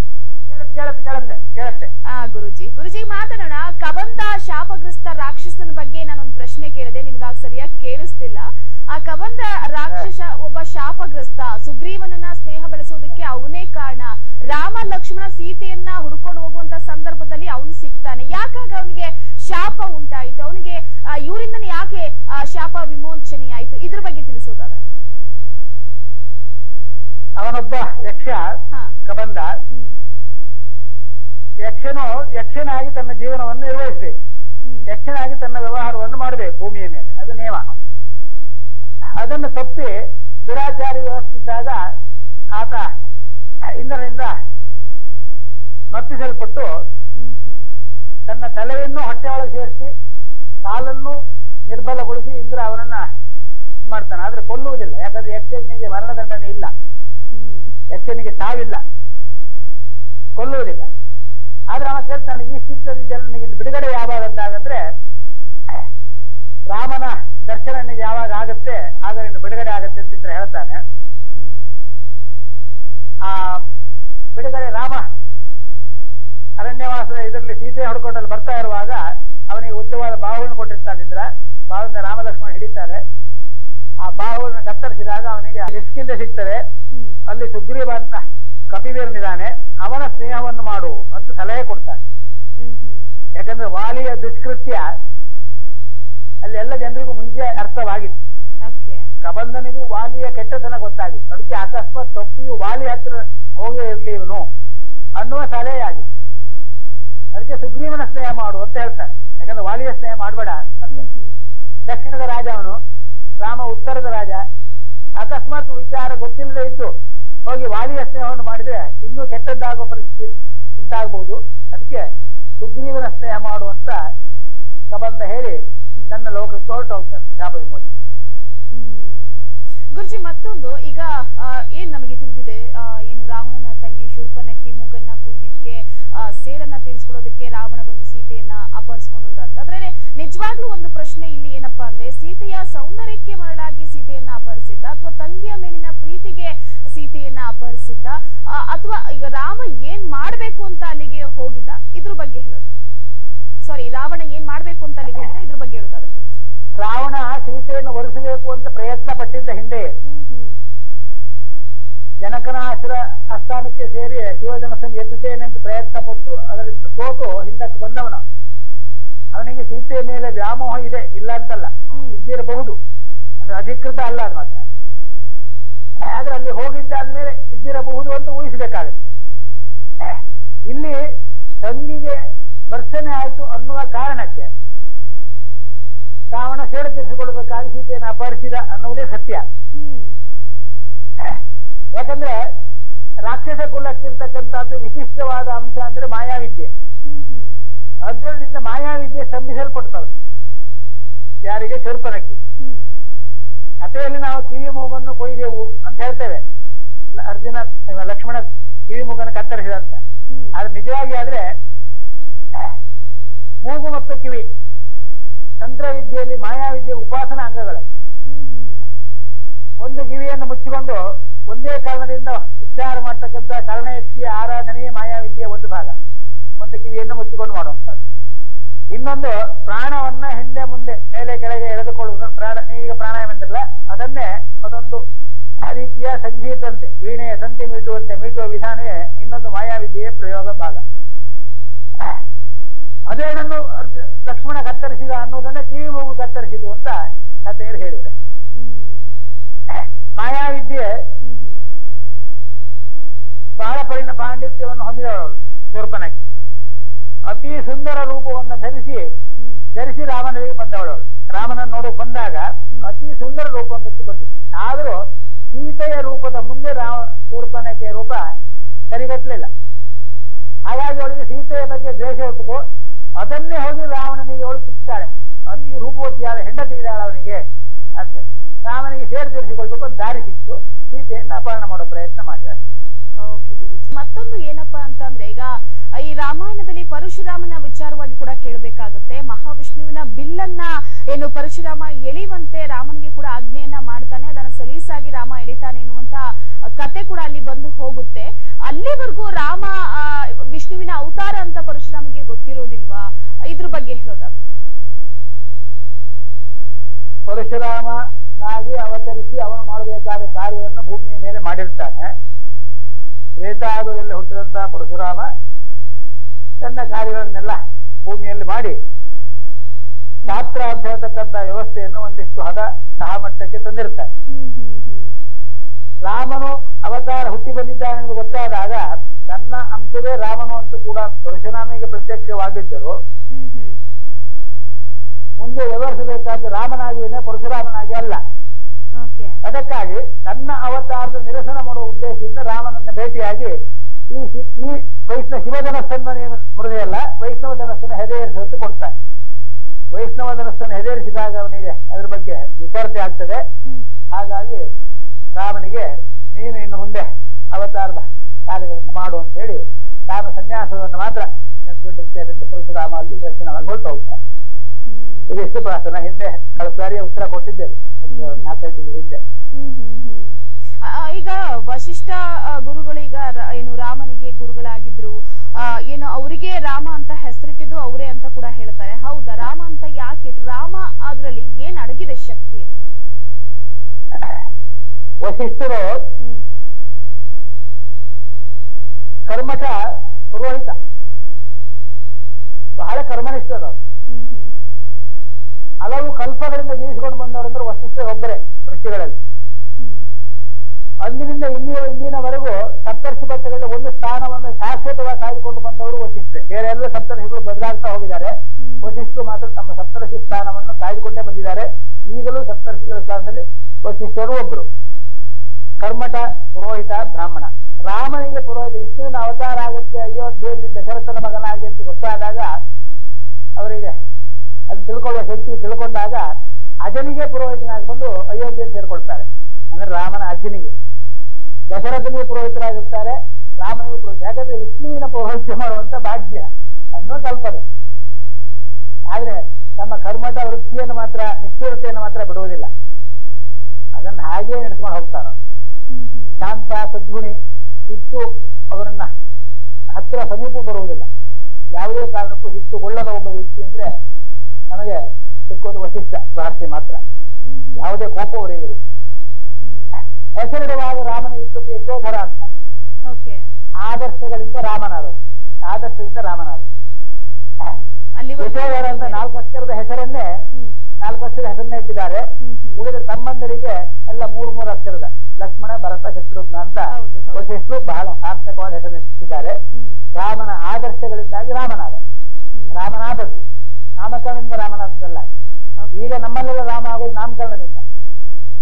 ಆ ಗುರುಜಿ. ಗುರುಜಿ ಮಾತಾಡೋಣ. ಕಬಂದ ಶಾಪಗ್ರಸ್ತ ರಾಕ್ಷಸನ ಬಗ್ಗೆ ನಾನೊಂದು ಪ್ರಶ್ನೆ ಕೇಳಿದೆ ನಿಮ್ಗಾಗ ಸರಿಯಾಗಿ ಕೇಳಿಸ್ತಿಲ್ಲ. ಆ ಕಬಂದ ರಾಕ್ಷಸ ಒಬ್ಬ ಶಾಪಗ್ರಸ್ತ ಸುಗ್ರೀವನನ್ನ ಸ್ನೇಹ ಬೆಳೆಸೋದಕ್ಕೆ ಅವನೇ ಕಾರಣ. ರಾಮ ಲಕ್ಷ್ಮಣ ಸೀತೆಯನ್ನ ಹುಡ್ಕೊಂಡು ಹೋಗುವಂತ ಸಂದರ್ಭದಲ್ಲಿ ಅವನು ಸಿಗ್ತಾನೆ. ಯಾಕಾಗ ಅವನಿಗೆ ಶಾಪ ಉಂಟಾಯಿತು. ಅವನಿಗೆ ಇವರಿಂದನೇ ಯಾಕೆ ಶಾಪ ವಿಮೋಚನೆ ಆಯ್ತು ಇದ್ರ ಬಗ್ಗೆ ತಿಳಿಸೋದಾದ್ರೆ. ಅವನೊಬ್ಬ ಯಕ್ಷ ಕಬಂದ ಯಕ್ಷನು ಯಕ್ಷನಾಗಿ ತನ್ನ ಜೀವನವನ್ನು ನಿರ್ವಹಿಸಬೇಕು. ಯಕ್ಷನಾಗಿ ತನ್ನ ವ್ಯವಹಾರವನ್ನು ಮಾಡಬೇಕು ಭೂಮಿಯ ಮೇಲೆ. ಅದು ನಿಯಮ. ಅದನ್ನು ತಪ್ಪಿ ದುರಾಚಾರಿ ವ್ಯವಸ್ಥಿದ್ದಾಗ ಆತ ಇಂದ್ರನಿಂದ ಮತ್ತಿಸಲ್ಪಟ್ಟು ತನ್ನ ತಲೆಯನ್ನು ಹೊಟ್ಟೆಯೊಳಗೆ ಸೇರಿಸಿ ಕಾಲನ್ನು ನಿರ್ಬಲಗೊಳಿಸಿ ಇಂದ್ರ ಅವನನ್ನ ಮಾಡ್ತಾನೆ ಆದ್ರೆ ಕೊಲ್ಲುವುದಿಲ್ಲ. ಯಾಕಂದ್ರೆ ಯಕ್ಷನಿಗೆ ಮರಣದಂಡನೆ ಇಲ್ಲ. ಯಕ್ಷನಿಗೆ ಸಾವಿಲ್ಲ ಕೊಲ್ಲುವುದಿಲ್ಲ. ಆದ್ರೆ ಅವನು ಕೇಳ್ತಾನೆ ಈ ಸ್ಥಿತಿಯಲ್ಲಿ ಜನನಿಗೆ ಬಿಡುಗಡೆ ಯಾವಾಗ ಅಂದಾಗಂದ್ರೆ ರಾಮನ ದರ್ಶನ ನಿನಗೆ ಯಾವಾಗ ಆಗತ್ತೆ ಆಗ ಇನ್ನು ಬಿಡುಗಡೆ ಆಗತ್ತೆ ಅಂತ ಇಂದ್ರ ಹೇಳ್ತಾನೆ. ಆ ಬಿಡುಗಡೆ ರಾಮ ಇದರಲ್ಲಿ ಸೀತೆ ಹೊಡ್ಕೊಂಡಲ್ಲಿ ಬರ್ತಾ ಇರುವಾಗ ಅವನಿಗೆ ಉದ್ದವಾದ ಬಾಹುವನ್ನು ಕೊಟ್ಟಿರ್ತಾನೆ ಇಂದ್ರ. ಬಾಹುವಿನ ರಾಮಲಕ್ಷ್ಮಣ ಹಿಡಿತಾರೆ. ಆ ಬಾಹುವನ್ನು ಕತ್ತರಿಸಿದಾಗ ಅವನಿಗೆ ರಿಸ್ಕಿಂದ ಸಿಗ್ತದೆ. ಅಲ್ಲಿ ಸುಗ್ರೀವ ಅಂತ ಕಪಿವೀರನಿದ್ದಾನೆ ಅವನ ಸ್ನೇಹವನ್ನು ಮಾಡು ಅಂತ ಸಲಹೆ ಕೊಡ್ತಾನೆ. ಯಾಕಂದ್ರೆ ವಾಲಿಯ ದುಷ್ಕೃತ್ಯ ಅಲ್ಲಿ ಎಲ್ಲ ಜನರಿಗೂ ಮುಂಚೆ ಅರ್ಥವಾಗಿತ್ತು. ಕಬಂಧನಿಗೂ ವಾಲಿಯ ಕೆಟ್ಟತನ ಗೊತ್ತಾಗಿತ್ತು. ಅದಕ್ಕೆ ಅಕಸ್ಮಾತ್ ತಪ್ಪಿಯು ವಾಲಿ ಹತ್ರ ಹೋಗೇ ಇರ್ಲಿ ಇವನು ಅನ್ನುವ ಸಲಹೆ ಆಗಿತ್ತು. ಅದಕ್ಕೆ ಸುಗ್ರೀವನ ಸ್ನೇಹ ಮಾಡು ಅಂತ ಹೇಳ್ತಾರೆ ಯಾಕಂದ್ರೆ ವಾಲಿಯ ಸ್ನೇಹ ಮಾಡಬೇಡ ಅಂತ. ದಕ್ಷಿಣದ ರಾಜ ಅವನು ರಾಮ ಉತ್ತರದ ರಾಜ. ಅಕಸ್ಮಾತ್ ವಿಚಾರ ಗೊತ್ತಿಲ್ಲದೆ ಇದ್ದು ಹೋಗಿ ವಾಲಿಯ ಸ್ನೇಹವನ್ನು ಮಾಡಿದ್ರೆ ಇನ್ನೂ ಕೆಟ್ಟದ್ದಾಗುವ ಪರಿಸ್ಥಿತಿ ಉಂಟಾಗಬಹುದು ಅದಕ್ಕೆ ಸುಗ್ರೀವನ ಸ್ನೇಹ ಮಾಡುವಂತ ಕಬಂದ ಹೇಳಿ ತನ್ನ ಲೋಕಕ್ಕೆ ಹೊರಟು ಹೋಗ್ತಾನೆ ಶಾಪ ವಿಮೋಚನೆ ಹ್ಮ್. ಗುರುಜಿ ಮತ್ತೊಂದು ಈಗ ಏನ್ ನಮಗೆ ತಿಳಿದಿದೆ? ಏನು ರಾವಣನ ತಂಗಿ ಶೂರ್ಪನಕ್ಕಿ ಮೂಗನ್ನ ಆ, ತೀರಿಸ್ಕೊಳ್ಳೋದಕ್ಕೆ ರಾವಣ ಬಂದು ಸೀತೆಯನ್ನ ಅಪಹರಿಸ್ಕೊಂಡು ಅಂತ ಅದ್ರೇನೆ ನಿಜವಾಗ್ಲೂ ಒಂದು ಪ್ರಶ್ನೆ ಇಲ್ಲಿ ಏನಪ್ಪಾ ಅಂದ್ರೆ ಸೀತೆಯ ಸೌಂದರ್ಯಕ್ಕೆ ಮರಳಾಗಿ ಸೀತೆಯನ್ನ ಅಪಹರಿಸಿದ್ದ ಅಥವಾ ತಂಗಿಯ ಮೇಲಿನ ಪ್ರೀತಿಗೆ ಸೀತೆಯನ್ನ ಅಪಹರಿಸಿದ್ದ ಅಥವಾ ಈಗ ರಾಮ ಏನ್ ಮಾಡ್ಬೇಕು ಅಂತ ಅಲ್ಲಿಗೆ ಹೋಗಿದ್ದ? ಇದ್ರ ಬಗ್ಗೆ ಹೇಳೋದಾದ್ರೆ. ಸಾರಿ ರಾವಣ ಏನ್ ಮಾಡ್ಬೇಕು ಅಂತ ಅಲ್ಲಿಗೆ ಹೋಗಿದ್ದ? ಇದ್ರ ಬಗ್ಗೆ ಹೇಳೋದಾದ್ರೆ ರಾವಣ ಸೀತೆಯನ್ನು ಒರೆಸಬೇಕು ಅಂತ ಪ್ರಯತ್ನ ಪಟ್ಟಿದ್ದ ಹಿಂದೆ ಜನಕನ ಆಶ್ರ ಆಸ್ಥಾನಕ್ಕೆ ಸೇರಿ ಶಿವಜನಸಂಘ ಎದ್ದುತ್ತೇನೆ ಅಂತ ಪ್ರಯತ್ನ ಪಟ್ಟು ಅದರಿಂದ ಸೋತು ಹಿಂದಕ್ಕೆ ಬಂದವನ. ಅವನಿಗೆ ಸೀತೆಯ ಮೇಲೆ ವ್ಯಾಮೋಹ ಇದೆ ಇಲ್ಲ ಅಂತಲ್ಲ. ಇದ್ದಿರಬಹುದು. ಅಂದ್ರೆ ಅಧಿಕೃತ ಅಲ್ಲ ಅದು ಮಾತ್ರ. ಆದ್ರೆ ಅಲ್ಲಿ ಹೋಗಿದ್ದ ಅಂದ್ಮೇಲೆ ಇದ್ದಿರಬಹುದು ಅಂತ ಊಹಿಸಬೇಕಾಗತ್ತೆ. ಇಲ್ಲಿ ತಂಗಿಗೆ ವರ್ಷನೆ ಆಯ್ತು ಅನ್ನುವ ಕಾರಣಕ್ಕೆ ರಾವಣ ಸೇಡು ತೀರಿಸಿಕೊಳ್ಳಬೇಕಾಗಿ ಸೀತೆಯನ್ನು ಅಪಹರಿಸಿದ ಅನ್ನುವುದೇ ಸತ್ಯ. ಯಾಕಂದ್ರೆ ರಾಕ್ಷಸ ಕುಲಕ್ಕಿರ್ತಕ್ಕಂಥದ್ದು ವಿಶಿಷ್ಟವಾದ ಅಂಶ ಅಂದ್ರೆ ಮಾಯಾವಿದ್ಯೆ. ಅದರಿಂದ ಮಾಯಾವಿದ್ಯೆ ಸ್ತಂಭಿಸಲ್ಪಡ್ತಾವ್ರಿ ಯಾರಿಗೆ? ಶೂರ್ಪನಕ್ಕಿ. ಹ್ಮ್. ಕಥೆಯಲ್ಲಿ ನಾವು ಕಿವಿ ಮೂಗನ್ನು ಕೊಯ್ದೆವು ಅಂತ ಹೇಳ್ತೇವೆ. ಅರ್ಜುನ ಲಕ್ಷ್ಮಣ ಕಿವಿ ಮೂಗನ್ನು ಕತ್ತರಿಸಿದ ಅಂತ ಹ್ಮ್. ಆದ್ರೆ ನಿಜವಾಗಿ ಆದ್ರೆ ಮೂಗು ಮತ್ತು ಕಿವಿ ತಂತ್ರವಿದ್ಯೆಯಲ್ಲಿ ಮಾಯಾವಿದ್ಯೆ ಉಪಾಸನಾ ಅಂಗಗಳು. ಒಂದು ಕಿವಿಯನ್ನು ಮುಚ್ಚಿಕೊಂಡು ಒಂದೇ ಕಾರಣದಿಂದ ವಿಚಾರ ಮಾಡ್ತಕ್ಕಂಥ ಕರ್ಣಯಕ್ಷಿಯ ಆರಾಧನೆಯೇ ಮಾಯಾವಿದ್ಯೆಯ ಒಂದು ಭಾಗ. ಒಂದು ಕಿವಿಯನ್ನು ಮುಚ್ಚಿಕೊಂಡು ಮಾಡುವಂಥದ್ದು. ಇನ್ನೊಂದು ಪ್ರಾಣವನ್ನ ಹಿಂದೆ ಮುಂದೆ ಮೇಲೆ ಕೆಳಗೆ ಎಳೆದುಕೊಳ್ಳುವುದು. ಪ್ರಾಣ ನೀವೀಗ ಪ್ರಾಣಾಯಾಮ ಅಂತಿರಲ್ಲ ಅದನ್ನೇ ಅದೊಂದು ರೀತಿಯ ಸಂಗೀತಂತೆ ವೀಣೆಯ ತಂತಿ ಮೀಟುವಂತೆ ಮೀಟುವ ವಿಧಾನವೇ ಇನ್ನೊಂದು ಮಾಯಾವಿದ್ಯೆಯ ಪ್ರಯೋಗ ಭಾಗ. ಅದೇನನ್ನು ಲಕ್ಷ್ಮಣ ಕತ್ತರಿಸಿದ ಅನ್ನೋದನ್ನ ಕಿವಿ ಮೂಗು ಕತ್ತರಿಸಿದು ಅಂತ ಕಥೆಯಲ್ಲಿ ಹೇಳಿದೆ. ಮಾಯಾವಿದ್ಯೆ ಬಹಳ ಪರಿಣ ಪಾಂಡಿತ್ಯವನ್ನು ಹೊಂದಿದವರು ಶೂರ್ಪನಕ್ಕೆ. ಅತಿ ಸುಂದರ ರೂಪವನ್ನು ಧರಿಸಿ ಧರಿಸಿ ರಾಮನಿಗೆ ಬಂದವಳವಳು ರಾಮನ ರಾಮನನ್ನು ನೋಡಕ್ ಬಂದಾಗ ಅತಿ ಸುಂದರ ರೂಪವನ್ನು ಧರಿಸಿ ಬಂದಿತ್ತು. ಆದರೂ ಸೀತೆಯ ರೂಪದ ಮುಂದೆ ರಾಮ ಶೂರ್ಪನಕ್ಕೆ ರೂಪ ಸರಿಗಟ್ಟಲಿಲ್ಲ. ಹಾಗಾಗಿ ಅವಳಿಗೆ ಸೀತೆಯ ಬಗ್ಗೆ ದ್ವೇಷ ಹುಟ್ಟುಕು ಅದನ್ನೇ ಹೋಗಿ ರಾವಣನಿಗೆ ಅವಳು ಸಿಗ್ತಾಳೆ ಅತಿ ರೂಪವತಿಯಾದ ಹೆಂಡತಿ ಇದ್ದಾಳೆ ಅವನಿಗೆ ಅಂತ. ರಾಮನಿಗೆ ಸೇರಿ ತೀರಿಸಿಕೊಳ್ಬೇಕು ಒಂದು ದಾರಿ ಸಿಕ್ತು ಸೀತೆಯನ್ನು ಅಪಹರಣ ಮಾಡೋ ಪ್ರಯತ್ನ ಮಾಡಿದ್ದಾರೆ. ಓಕೆ ಗುರುಜಿ. ಮತ್ತೊಂದು ಏನಪ್ಪಾ ಅಂತಂದ್ರೆ ಈಗ ಈ ರಾಮಾಯಣದಲ್ಲಿ ಪರಶುರಾಮನ ವಿಚಾರವಾಗಿ ಕೂಡ ಕೇಳಬೇಕಾಗುತ್ತೆ. ಮಹಾವಿಷ್ಣುವಿನ ಬಿಲ್ಲನ್ನ ಏನು ಪರಶುರಾಮ ಎಳಿವಂತೆ ರಾಮನಿಗೆ ಕೂಡ ಆಜ್ಞೆಯನ್ನ ಮಾಡ್ತಾನೆ. ಅದನ್ನ ಸಲೀಸಾಗಿ ರಾಮ ಎಳಿತಾನೆ ಎನ್ನುವಂತ ಕತೆ ಕೂಡ ಅಲ್ಲಿ ಬಂದು ಹೋಗುತ್ತೆ. ಅಲ್ಲಿವರೆಗೂ ರಾಮ ವಿಷ್ಣುವಿನ ಅವತಾರ ಅಂತ ಪರಶುರಾಮಿಗೆ ಗೊತ್ತಿರೋದಿಲ್ವಾ? ಇದ್ರ ಬಗ್ಗೆ ಹೇಳೋದಾದ್ರೆ. ಪರಶುರಾಮನಾಗಿ ಅವತರಿಸಿ ಅವನು ಮಾಡಬೇಕಾದ ಕಾರ್ಯವನ್ನು ಭೂಮಿಯ ಮೇಲೆ ಮಾಡಿರ್ತಾನೆ. ತ್ರೇತಾಯುಗದಲ್ಲಿ ಹುಟ್ಟಿದಂತಹ ಪರಶುರಾಮ ತನ್ನ ಕಾರ್ಯಗಳನ್ನೆಲ್ಲ ಭೂಮಿಯಲ್ಲಿ ಮಾಡಿ ಶಾಸ್ತ್ರ ಅಂತ ಹೇಳ್ತಕ್ಕಂಥ ವ್ಯವಸ್ಥೆಯನ್ನು ಒಂದಿಷ್ಟು ಹದ ಸಹ ಮಟ್ಟಕ್ಕೆ ತಂದಿರ್ತಾನೆ. ರಾಮನು ಅವತಾರ ಹುಟ್ಟಿ ಬಂದಿದ್ದಾನೆ ಎಂದು ಗೊತ್ತಾದಾಗ ತನ್ನ ಅಂಶವೇ ರಾಮನು ಅಂತೂ ಕೂಡ ಪರಶುರಾಮಿಗೆ ಪ್ರತ್ಯಕ್ಷವಾಗಿದ್ದರು. ಮುಂದೆ ವ್ಯವಹರಿಸಬೇಕಾದ ರಾಮನಾಗಿಯೇ ಪರಶುರಾಮನಾಗಿ ಅಲ್ಲ. ಅದಕ್ಕಾಗಿ ತನ್ನ ಅವತಾರದ ನಿರಸನ ಮಾಡುವ ಉದ್ದೇಶದಿಂದ ರಾಮನನ್ನ ಭೇಟಿಯಾಗಿ ಈ ಈ ವೈಷ್ಣವ ಶಿವಧನಸ್ಸನ್ನು ನೀನು ಮುರಿದೆಯಲ್ಲ ವೈಷ್ಣವ ಧನಸ್ಸನ್ನು ಹೆದೇರಿಸುವಂತೆ ಕೊಡ್ತಾನೆ. ವೈಷ್ಣವ ಧನಸ್ಸನ್ನು ಹೆದೇರಿಸಿದಾಗ ಅವನಿಗೆ ಅದ್ರ ಬಗ್ಗೆ ವಿಚಾರತೆ ಆಗ್ತದೆ. ಹಾಗಾಗಿ ರಾಮನಿಗೆ ನೀನು ಇನ್ನು ಮುಂದೆ ಅವತಾರದ ಕಾರ್ಯಗಳನ್ನು ಮಾಡು ಅಂತ ಹೇಳಿ ತಾನು ಸನ್ಯಾಸವನ್ನು ಮಾತ್ರ ನೆನೆಸಿಕೊಂಡಿರ್ತೇನೆ ಅಂತ ಪರಶುರಾಮ ಅಲ್ಲಿ ದರ್ಶನವಾಗಿ ಹೊರಟು ಹೋಗ್ತಾನೆ. ಹ್ಮ್. ಪ್ರಾಸ ನಾ ಹಿಂದೆ ಕಳೆದ ಸಾರಿಯ ಉತ್ತರ ಕೊಟ್ಟಿದ್ದೇನೆ. ಒಂದು. ನಾಲ್ಕೈದು ತಿಂಗಳ ಹಿಂದೆ. ಈಗ ವಶಿಷ್ಠ ಗುರುಗಳು ಈಗ ಏನು ರಾಮನಿಗೆ ಗುರುಗಳಾಗಿದ್ರು ಆ, ಏನು ಅವರಿಗೆ ರಾಮ ಅಂತ ಹೆಸರಿಟ್ಟಿದ್ದು ಅವರೇ ಅಂತ ಕೂಡ ಹೇಳ್ತಾರೆ. ಹೌದಾ? ರಾಮ ಅಂತ ಯಾಕೆ ರಾಮ ಅದ್ರಲ್ಲಿ ಏನ್ ಅಡಗಿದೆ ಶಕ್ತಿ ಅಂತ? ವಶಿಷ್ಠರು ಹ್ಮ್. ಕರ್ಮಠ ಪುರೋಹಿತ ಬಹಳ ಕರ್ಮನಿಷ್ಠರು ಅವರು. ಹ್ಮ್ ಹ್ಮ್. ಹಲವು ಕಲ್ಪಗಳಿಂದ ಜೀವಿಸಿಕೊಂಡು ಬಂದವರು ಅಂದ್ರೆ ವಸಿಷ್ಠ ಒಬ್ಬರೇ ಋಷಿಗಳಲ್ಲಿ. ಅಂದಿನಿಂದ ಇಂದಿನ ಇಂದಿನವರೆಗೂ ಸಪ್ತರ್ಷಿ ಪಟ್ಟಗಳಲ್ಲಿ ಒಂದು ಸ್ಥಾನವನ್ನು ಶಾಶ್ವತವಾಗಿ ಕಾಯ್ದುಕೊಂಡು ಬಂದವರು ವಸಿಷ್ಠೆ ಬೇರೆ ಎಲ್ಲ ಸಪ್ತರ್ಷಿಗಳು ಬದಲಾಗ್ತಾ ಹೋಗಿದ್ದಾರೆ. ವಸಿಷ್ಠರು ವಶಿಷ್ಠರು ಮಾತ್ರ ತಮ್ಮ ಸಪ್ತರ್ಷಿ ಸ್ಥಾನವನ್ನು ಕಾಯ್ದುಕೊಂಡೇ ಬಂದಿದ್ದಾರೆ. ಈಗಲೂ ಸಪ್ತರ್ಷಿಗಳ ಸ್ಥಾನದಲ್ಲಿ ವಸಿಷ್ಠರು ಒಬ್ರು. ಕರ್ಮಟ ಪುರೋಹಿತ ಬ್ರಾಹ್ಮಣ. ರಾಮನಿಗೆ ಪುರೋಹಿತ ಇಷ್ಟು ಅವತಾರ ಆಗುತ್ತೆ. ಅಯೋಧ್ಯೆಯಲ್ಲಿ ದಶರಥನ ಮಗನಾಗಿ ಅಂತ ಗೊತ್ತಾದಾಗ ಅವರಿಗೆ ಅದು ತಿಳ್ಕೊಳ್ಳುವ ಶಕ್ತಿ ತಿಳ್ಕೊಂಡಾಗ ಅಜನಿಗೆ ಪುರೋಹಿತನಾಗಿ ಬಂದು ಅಯೋಧ್ಯೆಯಲ್ಲಿ ಸೇರ್ಕೊಳ್ತಾರೆ. ಅಂದ್ರೆ ರಾಮನ ಅಜ್ಜನಿಗೆ. ದಶರಥನಿಗೆ ಪುರೋಹಿತರಾಗಿರ್ತಾರೆ ರಾಮನಿಗೆ ಪುರೋಹಿತ. ಯಾಕಂದ್ರೆ ವಿಷ್ಣುವಿನ ಪೌರೋಹಿತ್ಯ ಮಾಡುವಂತ ಭಾಗ್ಯ ಅನ್ನೋ ಕಲ್ಪನೆ ಆದ್ರೆ ತಮ್ಮ ಕರ್ಮದ ವೃತ್ತಿಯನ್ನು ಮಾತ್ರ ನಿಷ್ಠೂರತೆಯನ್ನು ಮಾತ್ರ ಬಿಡುವುದಿಲ್ಲ. ಅದನ್ನ ಹಾಗೆ ನಡೆಸ್ಕೊಂಡು ಹೋಗ್ತಾರ ಶಾಂತ ಸದ್ಗುಣಿ ಹಿತ್ತು ಅವರನ್ನ ಹತ್ತಿರ ಸಮೀಪ ಬರುವುದಿಲ್ಲ. ಯಾವುದೇ ಕಾರಣಕ್ಕೂ ಹಿತ್ತುಗೊಳ್ಳದ ಒಬ್ಬ ವ್ಯಕ್ತಿ ಅಂದ್ರೆ ನಮಗೆ ಸಿಕ್ಕೋದು ವಶಿಷ್ಠ ಮಹರ್ಷಿ ಮಾತ್ರ. ಯಾವುದೇ ಕೋಪ ಅವರಿಗೆ ಇರುತ್ತೆ ಹೆಸರಿಡುವಾಗ ರಾಮನ ಇದ್ದದ್ದು ಯಶೋಧರ ಅಂತ. ಆದರ್ಶಗಳಿಂದ ರಾಮನಾದದ್ದು ಆದರ್ಶದಿಂದ ರಾಮನಾದದ್ದು ಯಶೋಧರ ಅಂತ ನಾಲ್ಕು ಅಕ್ಷರದ ಹೆಸರನ್ನೇ ನಾಲ್ಕು ಅಕ್ಷರದ ಹೆಸರನ್ನೇ ಇಟ್ಟಿದ್ದಾರೆ. ಉಳಿದ ಸಂಬಂಧರಿಗೆ ಎಲ್ಲ ಮೂರು ಮೂರು ಅಕ್ಷರದ ಲಕ್ಷ್ಮಣ ಭರತ ಶತ್ರುಘ್ನ ಅಂತ ವಶಿಷ್ಠರು ಬಹಳ ಸಾರ್ಥಕವಾದ ಹೆಸರನ್ನು ಇಟ್ಟಿದ್ದಾರೆ. ರಾಮನ ಆದರ್ಶಗಳಿಂದಾಗಿ ರಾಮನಾದ. ರಾಮನಾದರ್ಶ ರಾಮನಾದದ್ದು. ನಾಮಕರಣದಿಂದ ರಾಮನಾದದ್ದಲ್ಲ ಈಗ ನಮ್ಮಲ್ಲೆಲ್ಲ ರಾಮ ಆಗೋದು ನಾಮಕರಣದಿಂದ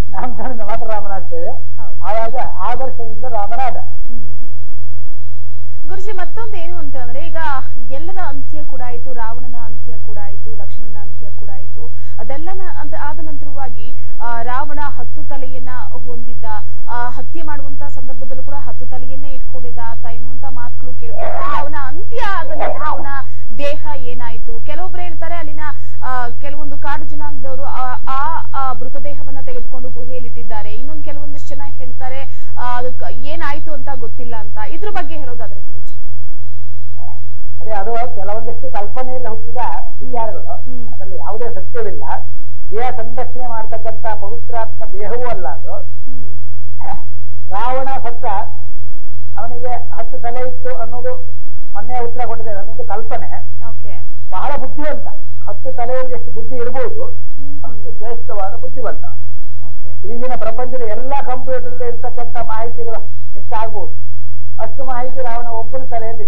ನಾಮಕರಣದಿಂದ ಮಾತ್ರ ರಾಮನಾಗ್ತೇವೆ ಆವಾಗ ಆದರ್ಶದಿಂದ ರಾಮನಾದ. ಗುರುಜಿ ಮತ್ತೊಂದು ಏನು ಅಂತಂದ್ರೆ ಈಗ ಎಲ್ಲರ ಅಂತ್ಯ ಕೂಡ ಆಯ್ತು ರಾವಣನ ಅಂತ್ಯ ಕೂಡ ಆಯ್ತು ಲಕ್ಷ್ಮಣನ ಅಂತ್ಯ ಕೂಡ ಆಯ್ತು. ಅದೆಲ್ಲ ಆದ ನಂತರವಾಗಿ ರಾವಣ ಹತ್ತು ತಲೆಯನ್ನ ಕಲ್ಪನೆಯಲ್ಲಿ ಹುಟ್ಟಿದ ವಿಚಾರಗಳು ಅದರಲ್ಲಿ ಯಾವುದೇ ಸತ್ಯವಿಲ್ಲ. ದೇಹ ಸಂರಕ್ಷಣೆ ಮಾಡತಕ್ಕಂತ ಪವಿತ್ರಾತ್ಮ ದೇಹವೂ ಅಲ್ಲ ಅದು. ರಾವಣ ಸತ್ತ ಅವನಿಗೆ ಹತ್ತು ತಲೆ ಇತ್ತು ಅನ್ನೋದು ಮೊನ್ನೆ ಉತ್ತರ ಕೊಟ್ಟಿದ್ದೇನೆ ಅದೊಂದು ಕಲ್ಪನೆ. ಬಹಳ ಬುದ್ಧಿವಂತ. ಹತ್ತು ತಲೆಯಲ್ಲಿ ಎಷ್ಟು ಬುದ್ಧಿ ಇರಬಹುದು ಅಷ್ಟು ಶ್ರೇಷ್ಠವಾದ ಬುದ್ಧಿವಂತ. ಈಗಿನ ಪ್ರಪಂಚದ ಎಲ್ಲಾ ಕಂಪ್ಯೂಟರ್ ಇರ್ತಕ್ಕಂತ ಮಾಹಿತಿಗಳು ಎಷ್ಟಾಗಬಹುದು ಅಷ್ಟು ಮಾಹಿತಿ ರಾವಣ ಒಬ್ಬನ ತಲೆಯಲ್ಲಿ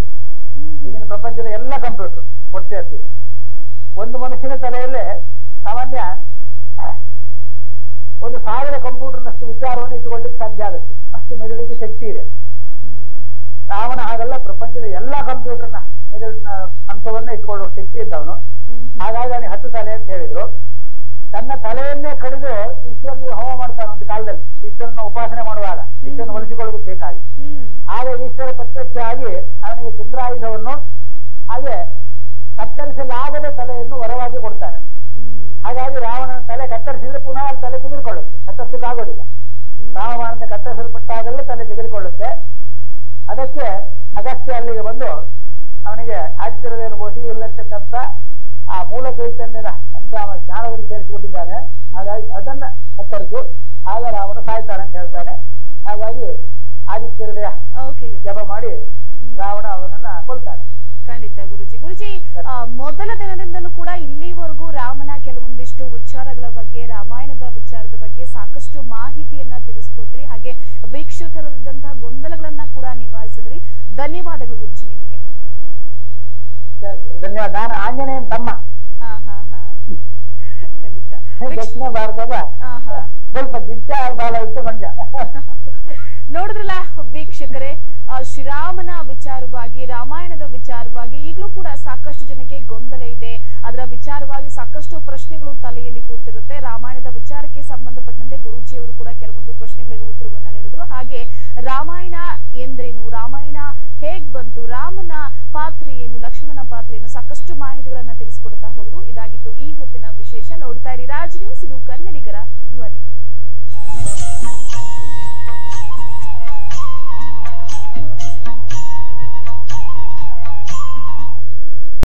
ಈಗಿನ ಪ್ರಪಂಚದ ಎಲ್ಲ ಕಂಪ್ಯೂಟರ್. ಕೊಟ್ಟೆ ಇರ್ತೀವಿ. ಒಂದು ಮನುಷ್ಯನ ತಲೆಯಲ್ಲೇ ಸಾಮಾನ್ಯ ಒಂದು ಸಾವಿರ ಕಂಪ್ಯೂಟರ್ನಷ್ಟು ವಿಚಾರವನ್ನು ಇಟ್ಟುಕೊಳ್ಳಿಕ್ಕೆ ಸಾಧ್ಯ ಆಗುತ್ತೆ. ಅಷ್ಟು ಮೆದುಳಿಗೆ ಶಕ್ತಿ ಇದೆ. ರಾವಣ ಹಾಗಲ್ಲ ಪ್ರಪಂಚದ ಎಲ್ಲ ಕಂಪ್ಯೂಟರ್ನ ಮೆದುಳಿನ ಅಂಶವನ್ನ ಇಟ್ಕೊಳ್ಳುವ ಶಕ್ತಿ ಇದ್ದವನು. ಹಾಗಾಗಿ ಅವನಿಗೆ ಹತ್ತು ತಲೆ ಅಂತ ಹೇಳಿದ್ರು. ತನ್ನ ತಲೆಯನ್ನೇ ಕಡಿದು ಈಶ್ವರನಿಗೆ ಹೋಮ ಮಾಡ್ತಾನೆ ಒಂದು ಕಾಲದಲ್ಲಿ. ಈಶ್ವರನ ಉಪಾಸನೆ ಮಾಡುವಾಗ ಈಶ್ವರನ ಒಲಿಸಿಕೊಳ್ಳೋದು ಬೇಕಾಗಿ. ಆಗ ಈಶ್ವರ ಪ್ರತ್ಯಕ್ಷ ಆಗಿ ಅವನಿಗೆ ಚಂದ್ರಾಯುಧವನ್ನು ಹಾಗೆ ಕತ್ತರಿಸಲಾಗದ ತಲೆಯನ್ನು ವರವಾಗಿ ಕೊಡ್ತಾರೆ. ಹಾಗಾಗಿ ರಾವಣನ ತಲೆ ಕತ್ತರಿಸಿದ್ರೆ ಪುನಃ ತಲೆ ತೆಗೆದುಕೊಳ್ಳುತ್ತೆ. ಕತ್ತರಿಸಕ್ಕಾಗೋದಿಲ್ಲ ಆಗೋದಿಲ್ಲ. ರಾವಣನ ಕತ್ತರಿಸಲ್ಪಟ್ಟಾಗಲೇ ತಲೆ ತೆಗೆದುಕೊಳ್ಳುತ್ತೆ. ಅದಕ್ಕೆ ಅಗಸ್ತ್ಯ ಅಲ್ಲಿಗೆ ಬಂದು ಅವನಿಗೆ ಆಚರಣೆಯನ್ನು ಅನುಭವಿಸಿ ಇಲ್ಲಿರ್ತಕ್ಕಂಥ ಆ ಮೂಲ ಚೈತನ್ಯದ ಅಂಶ ಅವನ ಜ್ಞಾನದಲ್ಲಿ ಸೇರಿಸಿಕೊಂಡಿದ್ದಾನೆ. ಹಾಗಾಗಿ ಅದನ್ನ ಕತ್ತರಿಸು. ಆಗ ರಾವಣ ಸಾಯ್ತಾನೆ ಅಂತ ಹೇಳ್ತಾನೆ. ಹಾಗಾಗಿ ಆದಿತ್ಯ ಹೃದಯ ಓಕೆ ಜಪ ಮಾಡಿ ರಾವಣ ಅವನನ್ನ ಕೊಲ್ತಾನೆ. ಖಂಡಿತ ಗುರುಜಿ. ಗುರುಜಿ ಮೊದಲ ದಿನದಿಂದಲೂ ಕೂಡ ಇಲ್ಲಿವರೆಗೂ ರಾಮನ ಕೆಲವೊಂದಿಷ್ಟು ವಿಚಾರಗಳ ಬಗ್ಗೆ ರಾಮಾಯಣದ ವಿಚಾರದ ಬಗ್ಗೆ ಸಾಕಷ್ಟು ಮಾಹಿತಿಯನ್ನ ತಿಳಿಸ್ಕೊಟ್ರಿ. ಹಾಗೆ ವೀಕ್ಷಕರದಂತಹ ಗೊಂದಲಗಳನ್ನ ಕೂಡ ನಿವಾರಿಸಿದ್ರಿ. ಧನ್ಯವಾದಗಳು ಗುರುಜಿ ನಿಮಗೆ. ಧನ್ಯವಾದ. ನಾನು ಹಾ ತಮ್ಮ ದಕ್ಷಿಣ ಭಾರತದ ಸ್ವಲ್ಪ ಗಿಡ್ಡ ಬಾಲ ಇತ್ತು ಮಂಜ [laughs] ನೋಡಿದ್ರಲ್ಲ ವೀಕ್ಷಕರೇ ಶ್ರೀರಾಮನ ವಿಚಾರವಾಗಿ ರಾಮಾಯಣದ ವಿಚಾರವಾಗಿ ಈಗಲೂ ಕೂಡ ಸಾಕಷ್ಟು ಜನಕ್ಕೆ ಗೊಂದಲ ಇದೆ. ಅದರ ವಿಚಾರವಾಗಿ ಸಾಕಷ್ಟು ಪ್ರಶ್ನೆಗಳು ತಲೆಯಲ್ಲಿ ಕೂತಿರುತ್ತೆ. ರಾಮಾಯಣದ ವಿಚಾರಕ್ಕೆ ಸಂಬಂಧಪಟ್ಟಂತೆ ಗುರುಜಿಯವರು ಕೂಡ ಕೆಲವೊಂದು ಪ್ರಶ್ನೆಗಳಿಗೆ ಉತ್ತರವನ್ನ ನೀಡಿದ್ರು. ಹಾಗೆ ರಾಮಾಯಣ ಎಂದ್ರೇನು? ರಾಮಾಯಣ ಹೇಗ್ ಬಂತು? ರಾಮನ ಪಾತ್ರ ಏನು ಲಕ್ಷ್ಮಣ ನೋಡ್ತಾ ರಾಜ್ ನ್ಯೂಸ್ ಇದು ಕನ್ನಡಿಗರ ಧ್ವನಿ.